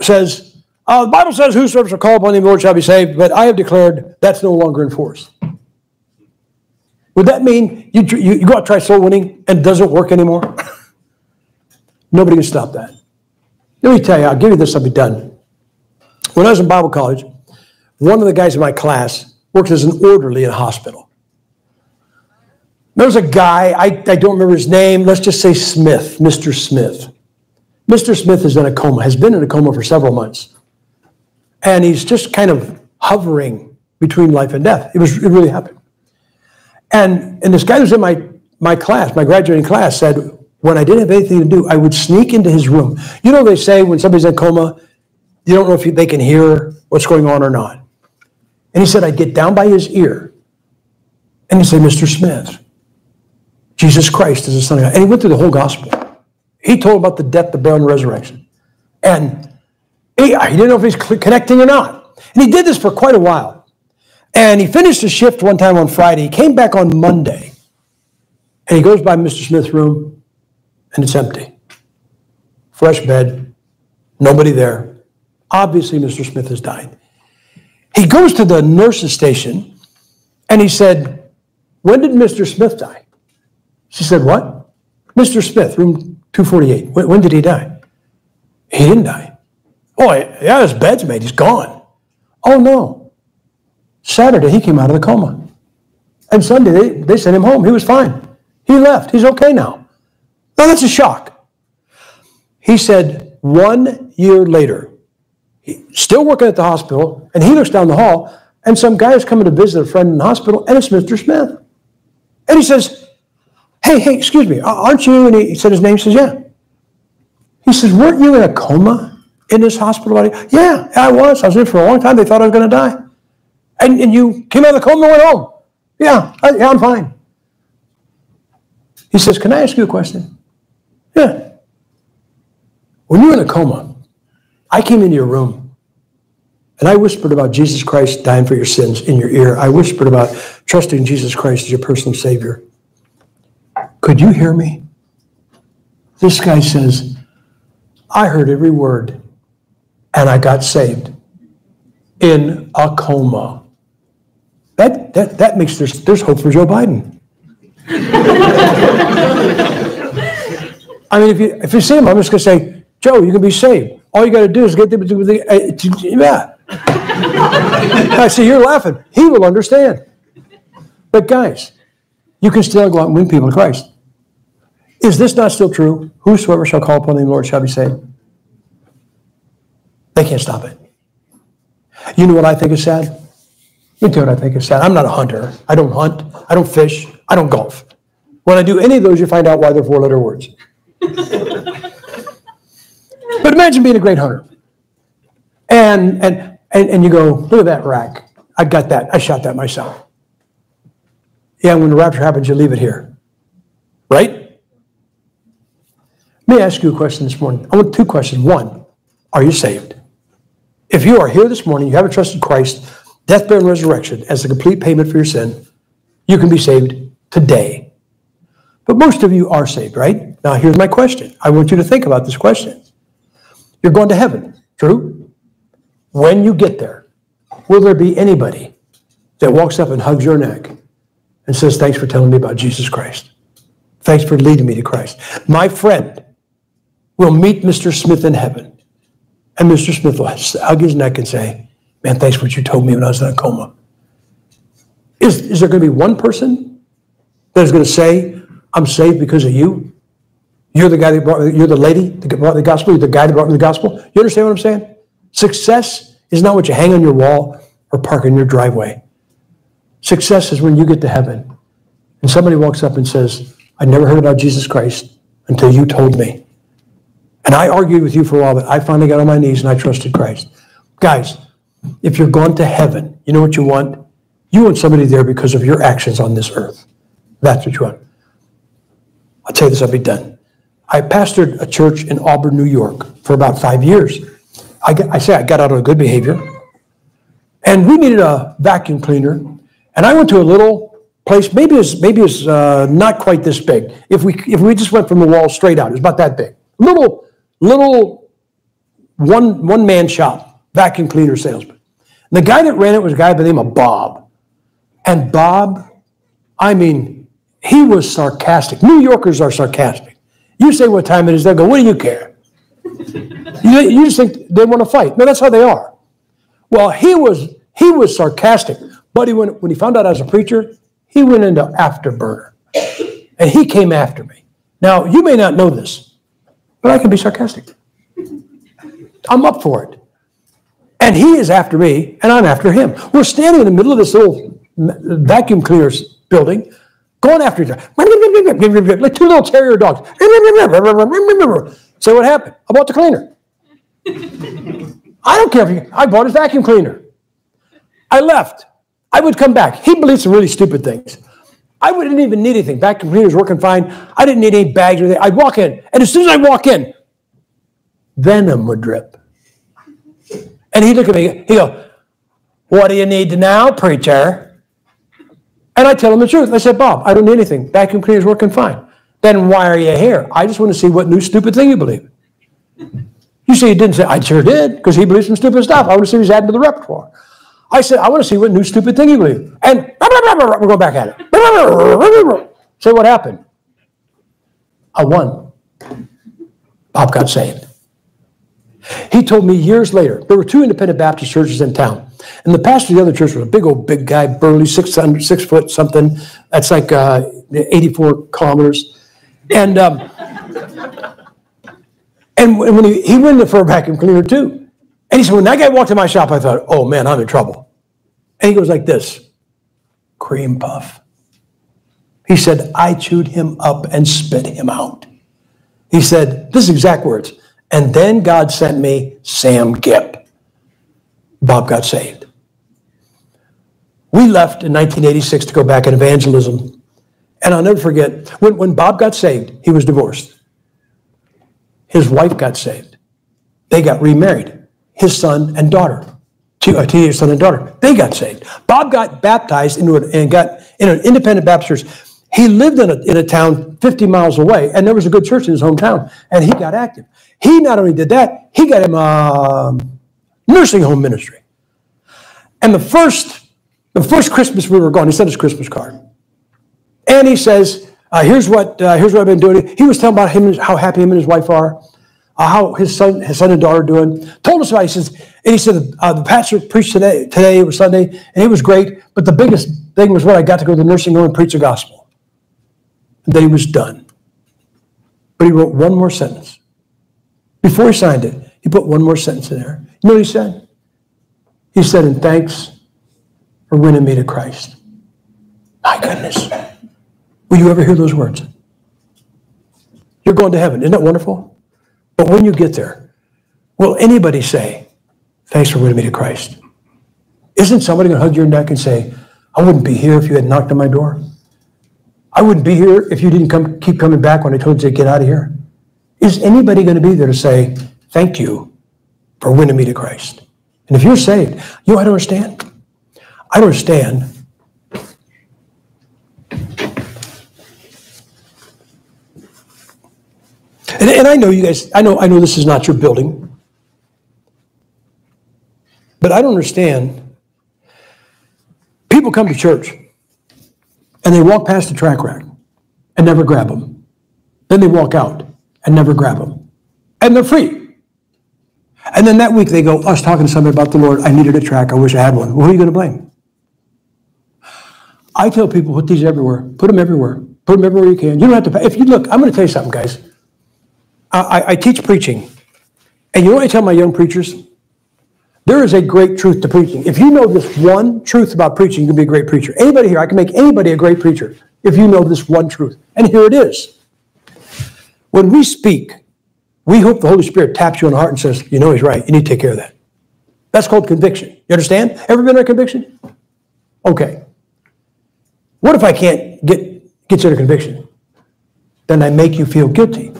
says, uh, the Bible says, Whosoever shall call upon the Lord shall be saved, but I have declared that's no longer in force. Would that mean you, you, you go out try soul winning and it doesn't work anymore? Nobody can stop that. Let me tell you, I'll give you this, I'll be done. When I was in Bible college, one of the guys in my class worked as an orderly in a hospital. There was a guy, I, I don't remember his name, let's just say Smith, Mr. Smith. Mr. Smith is in a coma, has been in a coma for several months. And he's just kind of hovering between life and death. It was it really happened. And and this guy who was in my my class, my graduating class, said when I didn't have anything to do, I would sneak into his room. You know, they say when somebody's in coma, you don't know if they can hear what's going on or not. And he said, I'd get down by his ear and he'd say, Mr. Smith, Jesus Christ is the Son of God. And he went through the whole gospel. He told about the death, the burial, and resurrection. And he, he didn't know if he's connecting or not. And he did this for quite a while. And he finished his shift one time on Friday. He came back on Monday. And he goes by Mr. Smith's room, and it's empty. Fresh bed, nobody there. Obviously, Mr. Smith has died. He goes to the nurse's station and he said, When did Mr. Smith die? She said, What? Mr. Smith, room 248. When, when did he die? He didn't die. Oh, yeah, his bed's made. He's gone. Oh, no. Saturday, he came out of the coma. And Sunday, they, they sent him home. He was fine. He left. He's okay now. Now, that's a shock. He said, one year later, he, still working at the hospital, and he looks down the hall, and some guy is coming to visit a friend in the hospital, and it's Mr. Smith. And he says, Hey, hey, excuse me, aren't you? And he said his name, he says, Yeah. He says, Weren't you in a coma in this hospital? Yeah, I was. I was in for a long time. They thought I was going to die. And, and you came out of the coma and went home. Yeah, I, yeah, I'm fine. He says, Can I ask you a question? Yeah. When you were in a coma, I came into your room and I whispered about Jesus Christ dying for your sins in your ear. I whispered about trusting Jesus Christ as your personal Savior. Could you hear me? This guy says, I heard every word and I got saved in a coma. That, that, that makes there's, there's hope for Joe Biden. I mean, if you, if you see him, I'm just going to say, Joe, you can be saved. All you got to do is get the. Uh, yeah. I see you're laughing. He will understand. But guys, you can still go out and win people to Christ. Is this not still true? Whosoever shall call upon the Lord shall be saved. They can't stop it. You know what I think is sad? You know what I think is sad. I'm not a hunter. I don't hunt. I don't fish. I don't golf. When I do any of those, you find out why they're four letter words. But imagine being a great hunter. And, and, and, and you go, look at that rack. I got that. I shot that myself. Yeah, when the rapture happens, you leave it here. Right? Let me ask you a question this morning. I want two questions. One, are you saved? If you are here this morning, you haven't trusted Christ, death, burial, and resurrection as a complete payment for your sin, you can be saved today. But most of you are saved, right? Now, here's my question. I want you to think about this question. You're going to heaven, true? When you get there, will there be anybody that walks up and hugs your neck and says, Thanks for telling me about Jesus Christ? Thanks for leading me to Christ. My friend will meet Mr. Smith in heaven. And Mr. Smith will hug his neck and say, Man, thanks for what you told me when I was in a coma. Is, is there going to be one person that is going to say, I'm saved because of you? You're the guy that brought, you're the lady that brought the gospel, you're the guy that brought me the gospel. You understand what I'm saying? Success is not what you hang on your wall or park in your driveway. Success is when you get to heaven and somebody walks up and says, I never heard about Jesus Christ until you told me. And I argued with you for a while, but I finally got on my knees and I trusted Christ. Guys, if you're going to heaven, you know what you want? You want somebody there because of your actions on this earth. That's what you want. I'll tell you this, I'll be done. I pastored a church in Auburn, New York for about five years. I, I say I got out of good behavior. And we needed a vacuum cleaner. And I went to a little place, maybe it's, maybe it's uh, not quite this big. If we, if we just went from the wall straight out, it was about that big. Little, little one, one man shop, vacuum cleaner salesman. And the guy that ran it was a guy by the name of Bob. And Bob, I mean, he was sarcastic. New Yorkers are sarcastic. You say what time it is, they'll go, what do you care? you, you just think they want to fight. No, that's how they are. Well, he was he was sarcastic, but he, when, when he found out I was a preacher, he went into afterburner. And he came after me. Now, you may not know this, but I can be sarcastic. I'm up for it. And he is after me, and I'm after him. We're standing in the middle of this little vacuum cleaners building, going after each other. Like two little terrier dogs. So what happened? I bought the cleaner. I don't care if you, I bought his vacuum cleaner. I left. I would come back. He believed some really stupid things. I wouldn't even need anything. Vacuum cleaner was working fine. I didn't need any bags or anything. I'd walk in, and as soon as I walk in, venom would drip. And he'd look at me, he'd go, What do you need now, preacher? And I tell him the truth. I said, Bob, I don't need anything. Vacuum cleaner's working fine. Then why are you here? I just want to see what new stupid thing you believe. You see, he didn't say, I sure did, because he believes some stupid stuff. I want to see what he's adding to the repertoire. I said, I want to see what new stupid thing you believe. And we're going back at it. So what happened? I won. Bob got saved. He told me years later, there were two independent Baptist churches in town. And the pastor of the other church was a big old big guy, burly, six, six foot something. That's like uh, 84 kilometers. And um, and when he, he went in for a vacuum cleaner too. And he said, when that guy walked in my shop, I thought, oh man, I'm in trouble. And he goes like this, cream puff. He said, I chewed him up and spit him out. He said, this is exact words. And then God sent me Sam Gipp. Bob got saved. We left in 1986 to go back in evangelism. And I'll never forget, when, when Bob got saved, he was divorced. His wife got saved. They got remarried. His son and daughter, uh, teenage son and daughter, they got saved. Bob got baptized into an, and got in an independent Baptist church. He lived in a, in a town 50 miles away, and there was a good church in his hometown, and he got active. He not only did that, he got him a nursing home ministry. And the first, the first Christmas we were gone, he sent us Christmas card. And he says, uh, here's what uh, here's what I've been doing. He was telling about him how happy him and his wife are, uh, how his son his son and daughter are doing. Told us about. He says, and he said uh, the pastor preached today. Today was Sunday, and it was great. But the biggest thing was when I got to go to the nursing home and preach the gospel. He was done. But he wrote one more sentence. Before he signed it, he put one more sentence in there. You know what he said? He said, and thanks for winning me to Christ. My goodness. Will you ever hear those words? You're going to heaven. Isn't that wonderful? But when you get there, will anybody say, thanks for winning me to Christ? Isn't somebody going to hug your neck and say, I wouldn't be here if you had knocked on my door? I wouldn't be here if you didn't come, keep coming back when I told you to get out of here? Is anybody going to be there to say, Thank you for winning me to Christ? And if you're saved, you know I don't understand? I don't understand. And, and I know you guys, I know, I know this is not your building. But I don't understand. People come to church and they walk past the tract rack and never grab them. Then they walk out and never grab them. And they're free. And then that week they go, was talking to somebody about the Lord. I needed a tract. I wish I had one. Well, who are you going to blame? I tell people, put these everywhere. Put them everywhere. Put them everywhere you can. You don't have to pay. If you look, I'm going to tell you something, guys. I, I, I teach preaching. And you know what I tell my young preachers? There is a great truth to preaching. If you know this one truth about preaching, you can be a great preacher. Anybody here, I can make anybody a great preacher if you know this one truth. And here it is. When we speak, we hope the Holy Spirit taps you on the heart and says, you know he's right. You need to take care of that. That's called conviction. You understand? Ever been under conviction? Okay. What if I can't get, get you under conviction? Then I make you feel guilty.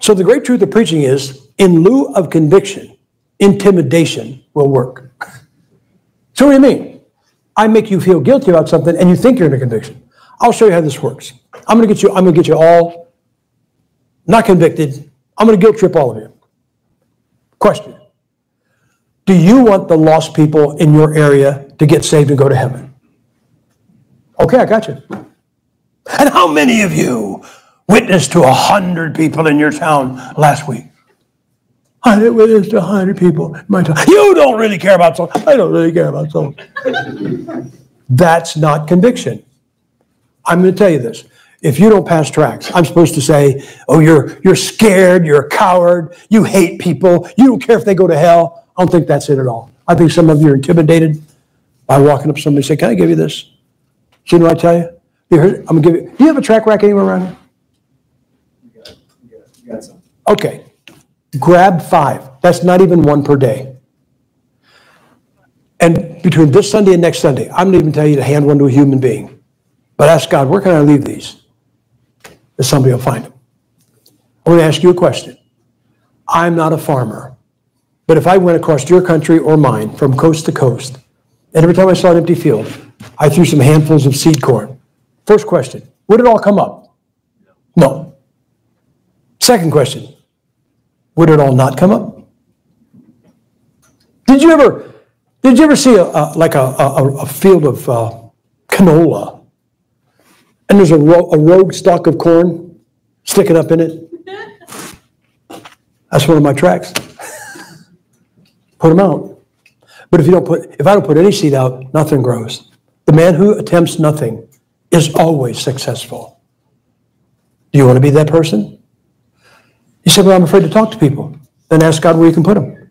So the great truth of preaching is, in lieu of conviction, intimidation will work. So what do you mean? I make you feel guilty about something and you think you're in a conviction. I'll show you how this works. I'm going to get you, I'm going to get you all not convicted. I'm going to guilt trip all of you. Question Do you want the lost people in your area to get saved and go to heaven? Okay, I got you. And how many of you witnessed to a hundred people in your town last week? I did witness to hundred people my town. You don't really care about souls. I don't really care about souls. That's not conviction. I'm going to tell you this. If you don't pass tracts, I'm supposed to say, oh, you're, you're scared, you're a coward, you hate people, you don't care if they go to hell. I don't think that's it at all. I think some of you are intimidated by walking up to somebody and say, Can I give you this? So you know what I tell you? You heard, I'm gonna give you. Do you have a tract rack anywhere around here? You got, you got, you got some. Okay. Grab five. That's not even one per day. And between this Sunday and next Sunday, I'm not even tell you to hand one to a human being. But ask God, where can I leave these? That somebody will find them. I want to ask you a question. I'm not a farmer, but if I went across your country or mine from coast to coast, and every time I saw an empty field, I threw some handfuls of seed corn. First question, would it all come up? No. Second question, would it all not come up? Did you ever, did you ever see a, a like a, a, a, field of uh, canola, and there's a, ro- a rogue stalk of corn sticking up in it? That's one of my tracks. put them out. But if you don't put, if I don't put any seed out, nothing grows. The man who attempts nothing is always successful. Do you want to be that person? You said, Well, I'm afraid to talk to people. Then ask God where you can put them.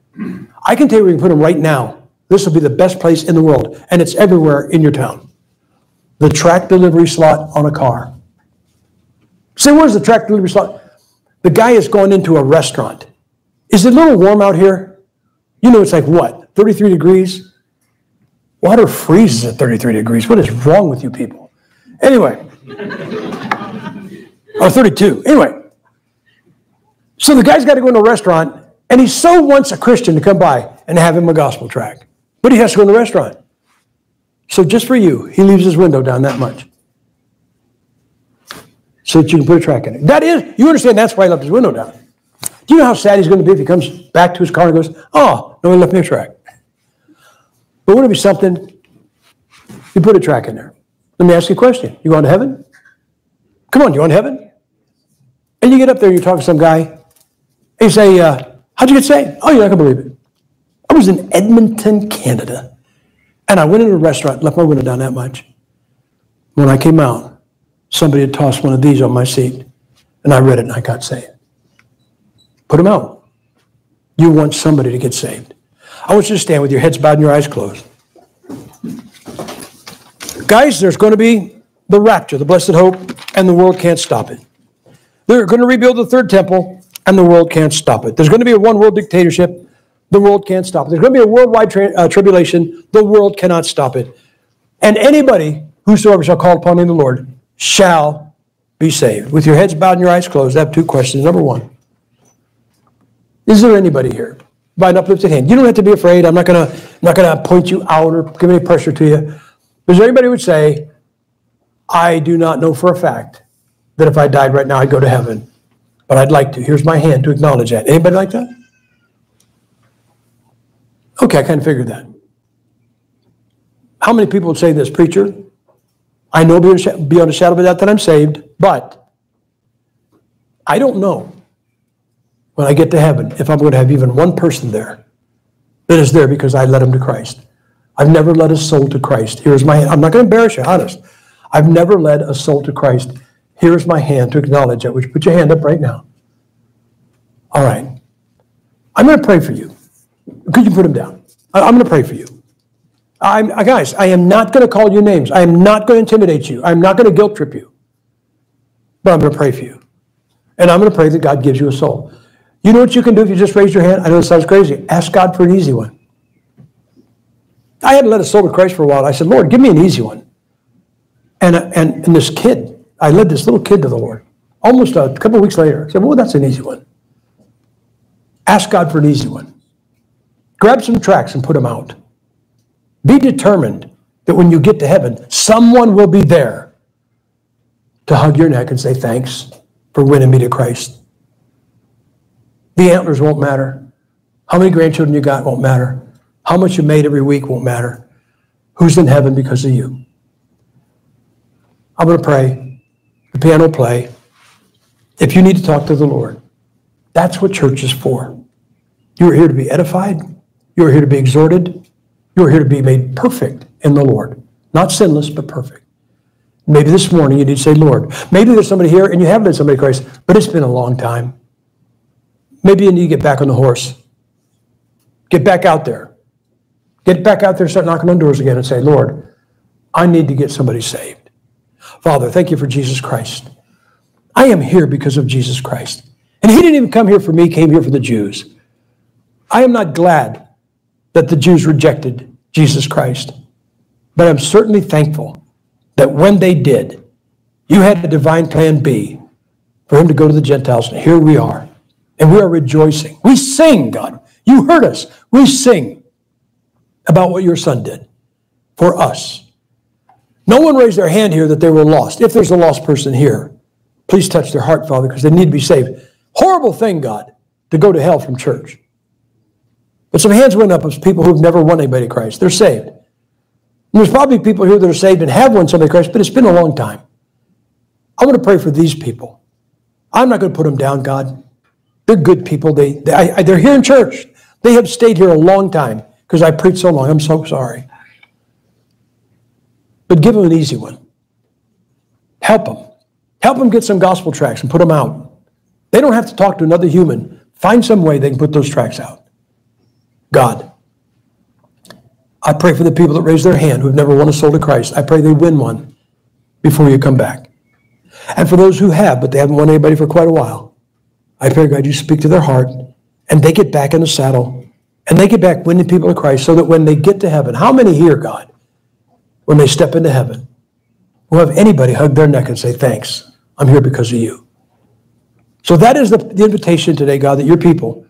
I can tell you where you can put them right now. This will be the best place in the world, and it's everywhere in your town. The tract delivery slot on a car. Say, where's the tract delivery slot? The guy has gone into a restaurant. Is it a little warm out here? You know, it's like what, 33 degrees? Water freezes at 33 degrees. What is wrong with you people? Anyway, or 32. Anyway, so the guy's got to go in a restaurant, and he so wants a Christian to come by and have him a gospel tract. But he has to go in the restaurant. So just for you, he leaves his window down that much so that you can put a tract in it. That is, you understand that's why he left his window down. Do you know how sad he's going to be if he comes back to his car and goes, oh, no left me a tract. But would it be something? You put a tract in there. Let me ask you a question. You going to heaven? Come on, you to heaven? And you get up there and you talk to some guy, you say, uh, how'd you get saved? Oh, you're not going to believe it. I was in Edmonton, Canada, and I went into a restaurant, left my window down that much. When I came out, somebody had tossed one of these on my seat, and I read it and I got saved. Put them out. You want somebody to get saved. I want you to stand with your heads bowed and your eyes closed. Guys, there's going to be the rapture, the blessed hope, and the world can't stop it. They're going to rebuild the third temple, and the world can't stop it. There's going to be a one world dictatorship. The world can't stop it. There's going to be a worldwide tra- uh, tribulation. The world cannot stop it. And anybody whosoever shall call upon the the Lord shall be saved. With your heads bowed and your eyes closed, I have two questions. Number one, is there anybody here? By an uplifted hand. You don't have to be afraid. I'm not gonna, I'm not gonna point you out or give any pressure to you. Is there anybody who would say, I do not know for a fact that if I died right now, I'd go to heaven, but I'd like to. Here's my hand to acknowledge that. Anybody like that? Okay, I kind of figured that. How many people would say this, preacher? I know beyond a shadow of a doubt that I'm saved, but I don't know when I get to heaven if I'm going to have even one person there that is there because I led him to Christ. I've never led a soul to Christ. Here's my. I'm not going to embarrass you, honest. I've never led a soul to Christ. Here's my hand to acknowledge it. Would you put your hand up right now? All right. I'm going to pray for you. Could you put them down? I'm going to pray for you. I'm, uh, guys, I am not going to call you names. I am not going to intimidate you. I'm not going to guilt trip you. But I'm going to pray for you. And I'm going to pray that God gives you a soul. You know what you can do if you just raise your hand? I know it sounds crazy. Ask God for an easy one. I hadn't led a soul to Christ for a while. I said, Lord, give me an easy one. And, uh, and, and this kid, I led this little kid to the Lord. Almost a couple of weeks later, I said, well, that's an easy one. Ask God for an easy one. Grab some tracks and put them out. Be determined that when you get to heaven, someone will be there to hug your neck and say, thanks for winning me to Christ. The antlers won't matter. How many grandchildren you got won't matter. How much you made every week won't matter. Who's in heaven because of you? I'm going to pray. The piano play. If you need to talk to the Lord, that's what church is for. You are here to be edified. You are here to be exhorted. You are here to be made perfect in the Lord. Not sinless, but perfect. Maybe this morning you need to say, Lord, maybe there's somebody here and you have been somebody Christ, but it's been a long time. Maybe you need to get back on the horse. Get back out there. Get back out there, start knocking on doors again and say, Lord, I need to get somebody saved. Father, thank you for Jesus Christ. I am here because of Jesus Christ. And he didn't even come here for me, came here for the Jews. I am not glad that the Jews rejected Jesus Christ, but I'm certainly thankful that when they did, you had a divine plan B for him to go to the Gentiles. And here we are. And we are rejoicing. We sing, God. You heard us. We sing about what your son did for us. No one raised their hand here that they were lost. If there's a lost person here, please touch their heart, Father, because they need to be saved. Horrible thing, God, to go to hell from church. But some hands went up of people who've never won anybody to Christ. They're saved. And there's probably people here that are saved and have won somebody to Christ, but it's been a long time. I want to pray for these people. I'm not going to put them down, God. They're good people. They, they I, they're here in church. They have stayed here a long time because I preached so long. I'm so sorry. But give them an easy one. Help them. Help them get some gospel tracts and put them out. They don't have to talk to another human. Find some way they can put those tracts out. God, I pray for the people that raise their hand who've never won a soul to Christ. I pray they win one before you come back. And for those who have, but they haven't won anybody for quite a while, I pray, God, you speak to their heart and they get back in the saddle and they get back winning people to Christ so that when they get to heaven, how many here, God, when they step into heaven, will have anybody hug their neck and say, Thanks, I'm here because of you. So that is the, the invitation today, God, that your people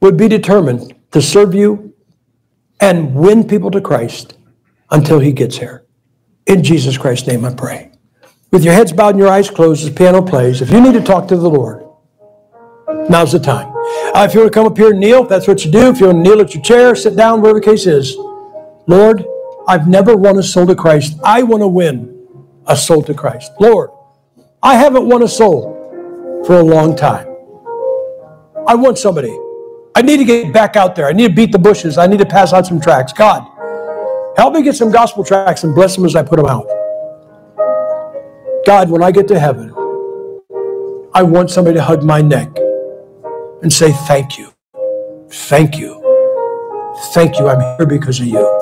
would be determined to serve you and win people to Christ until he gets here. In Jesus Christ's name I pray. With your heads bowed and your eyes closed as piano plays, if you need to talk to the Lord, now's the time. Uh, if you want to come up here and kneel, that's what you do. If you want to kneel at your chair, sit down, wherever the case is. Lord, I've never won a soul to Christ. I want to win a soul to Christ. Lord, I haven't won a soul for a long time. I want somebody. I need to get back out there. I need to beat the bushes. I need to pass out some tracts. God, help me get some gospel tracts and bless them as I put them out. God, when I get to heaven, I want somebody to hug my neck and say, Thank you. Thank you. Thank you. I'm here because of you.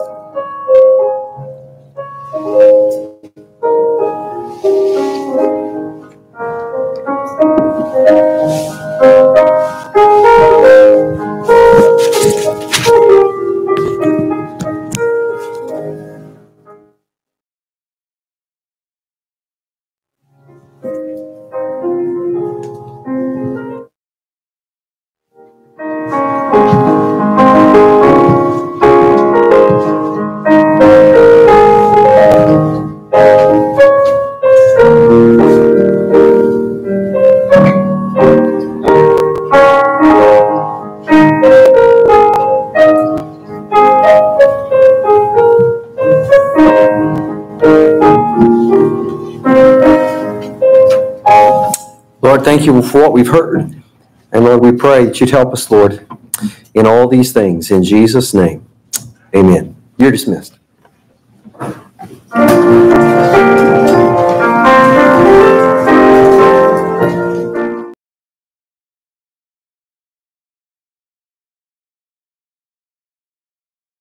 Thank you for what we've heard. And Lord, we pray that you'd help us, Lord, in all these things. In Jesus' name, amen. You're dismissed.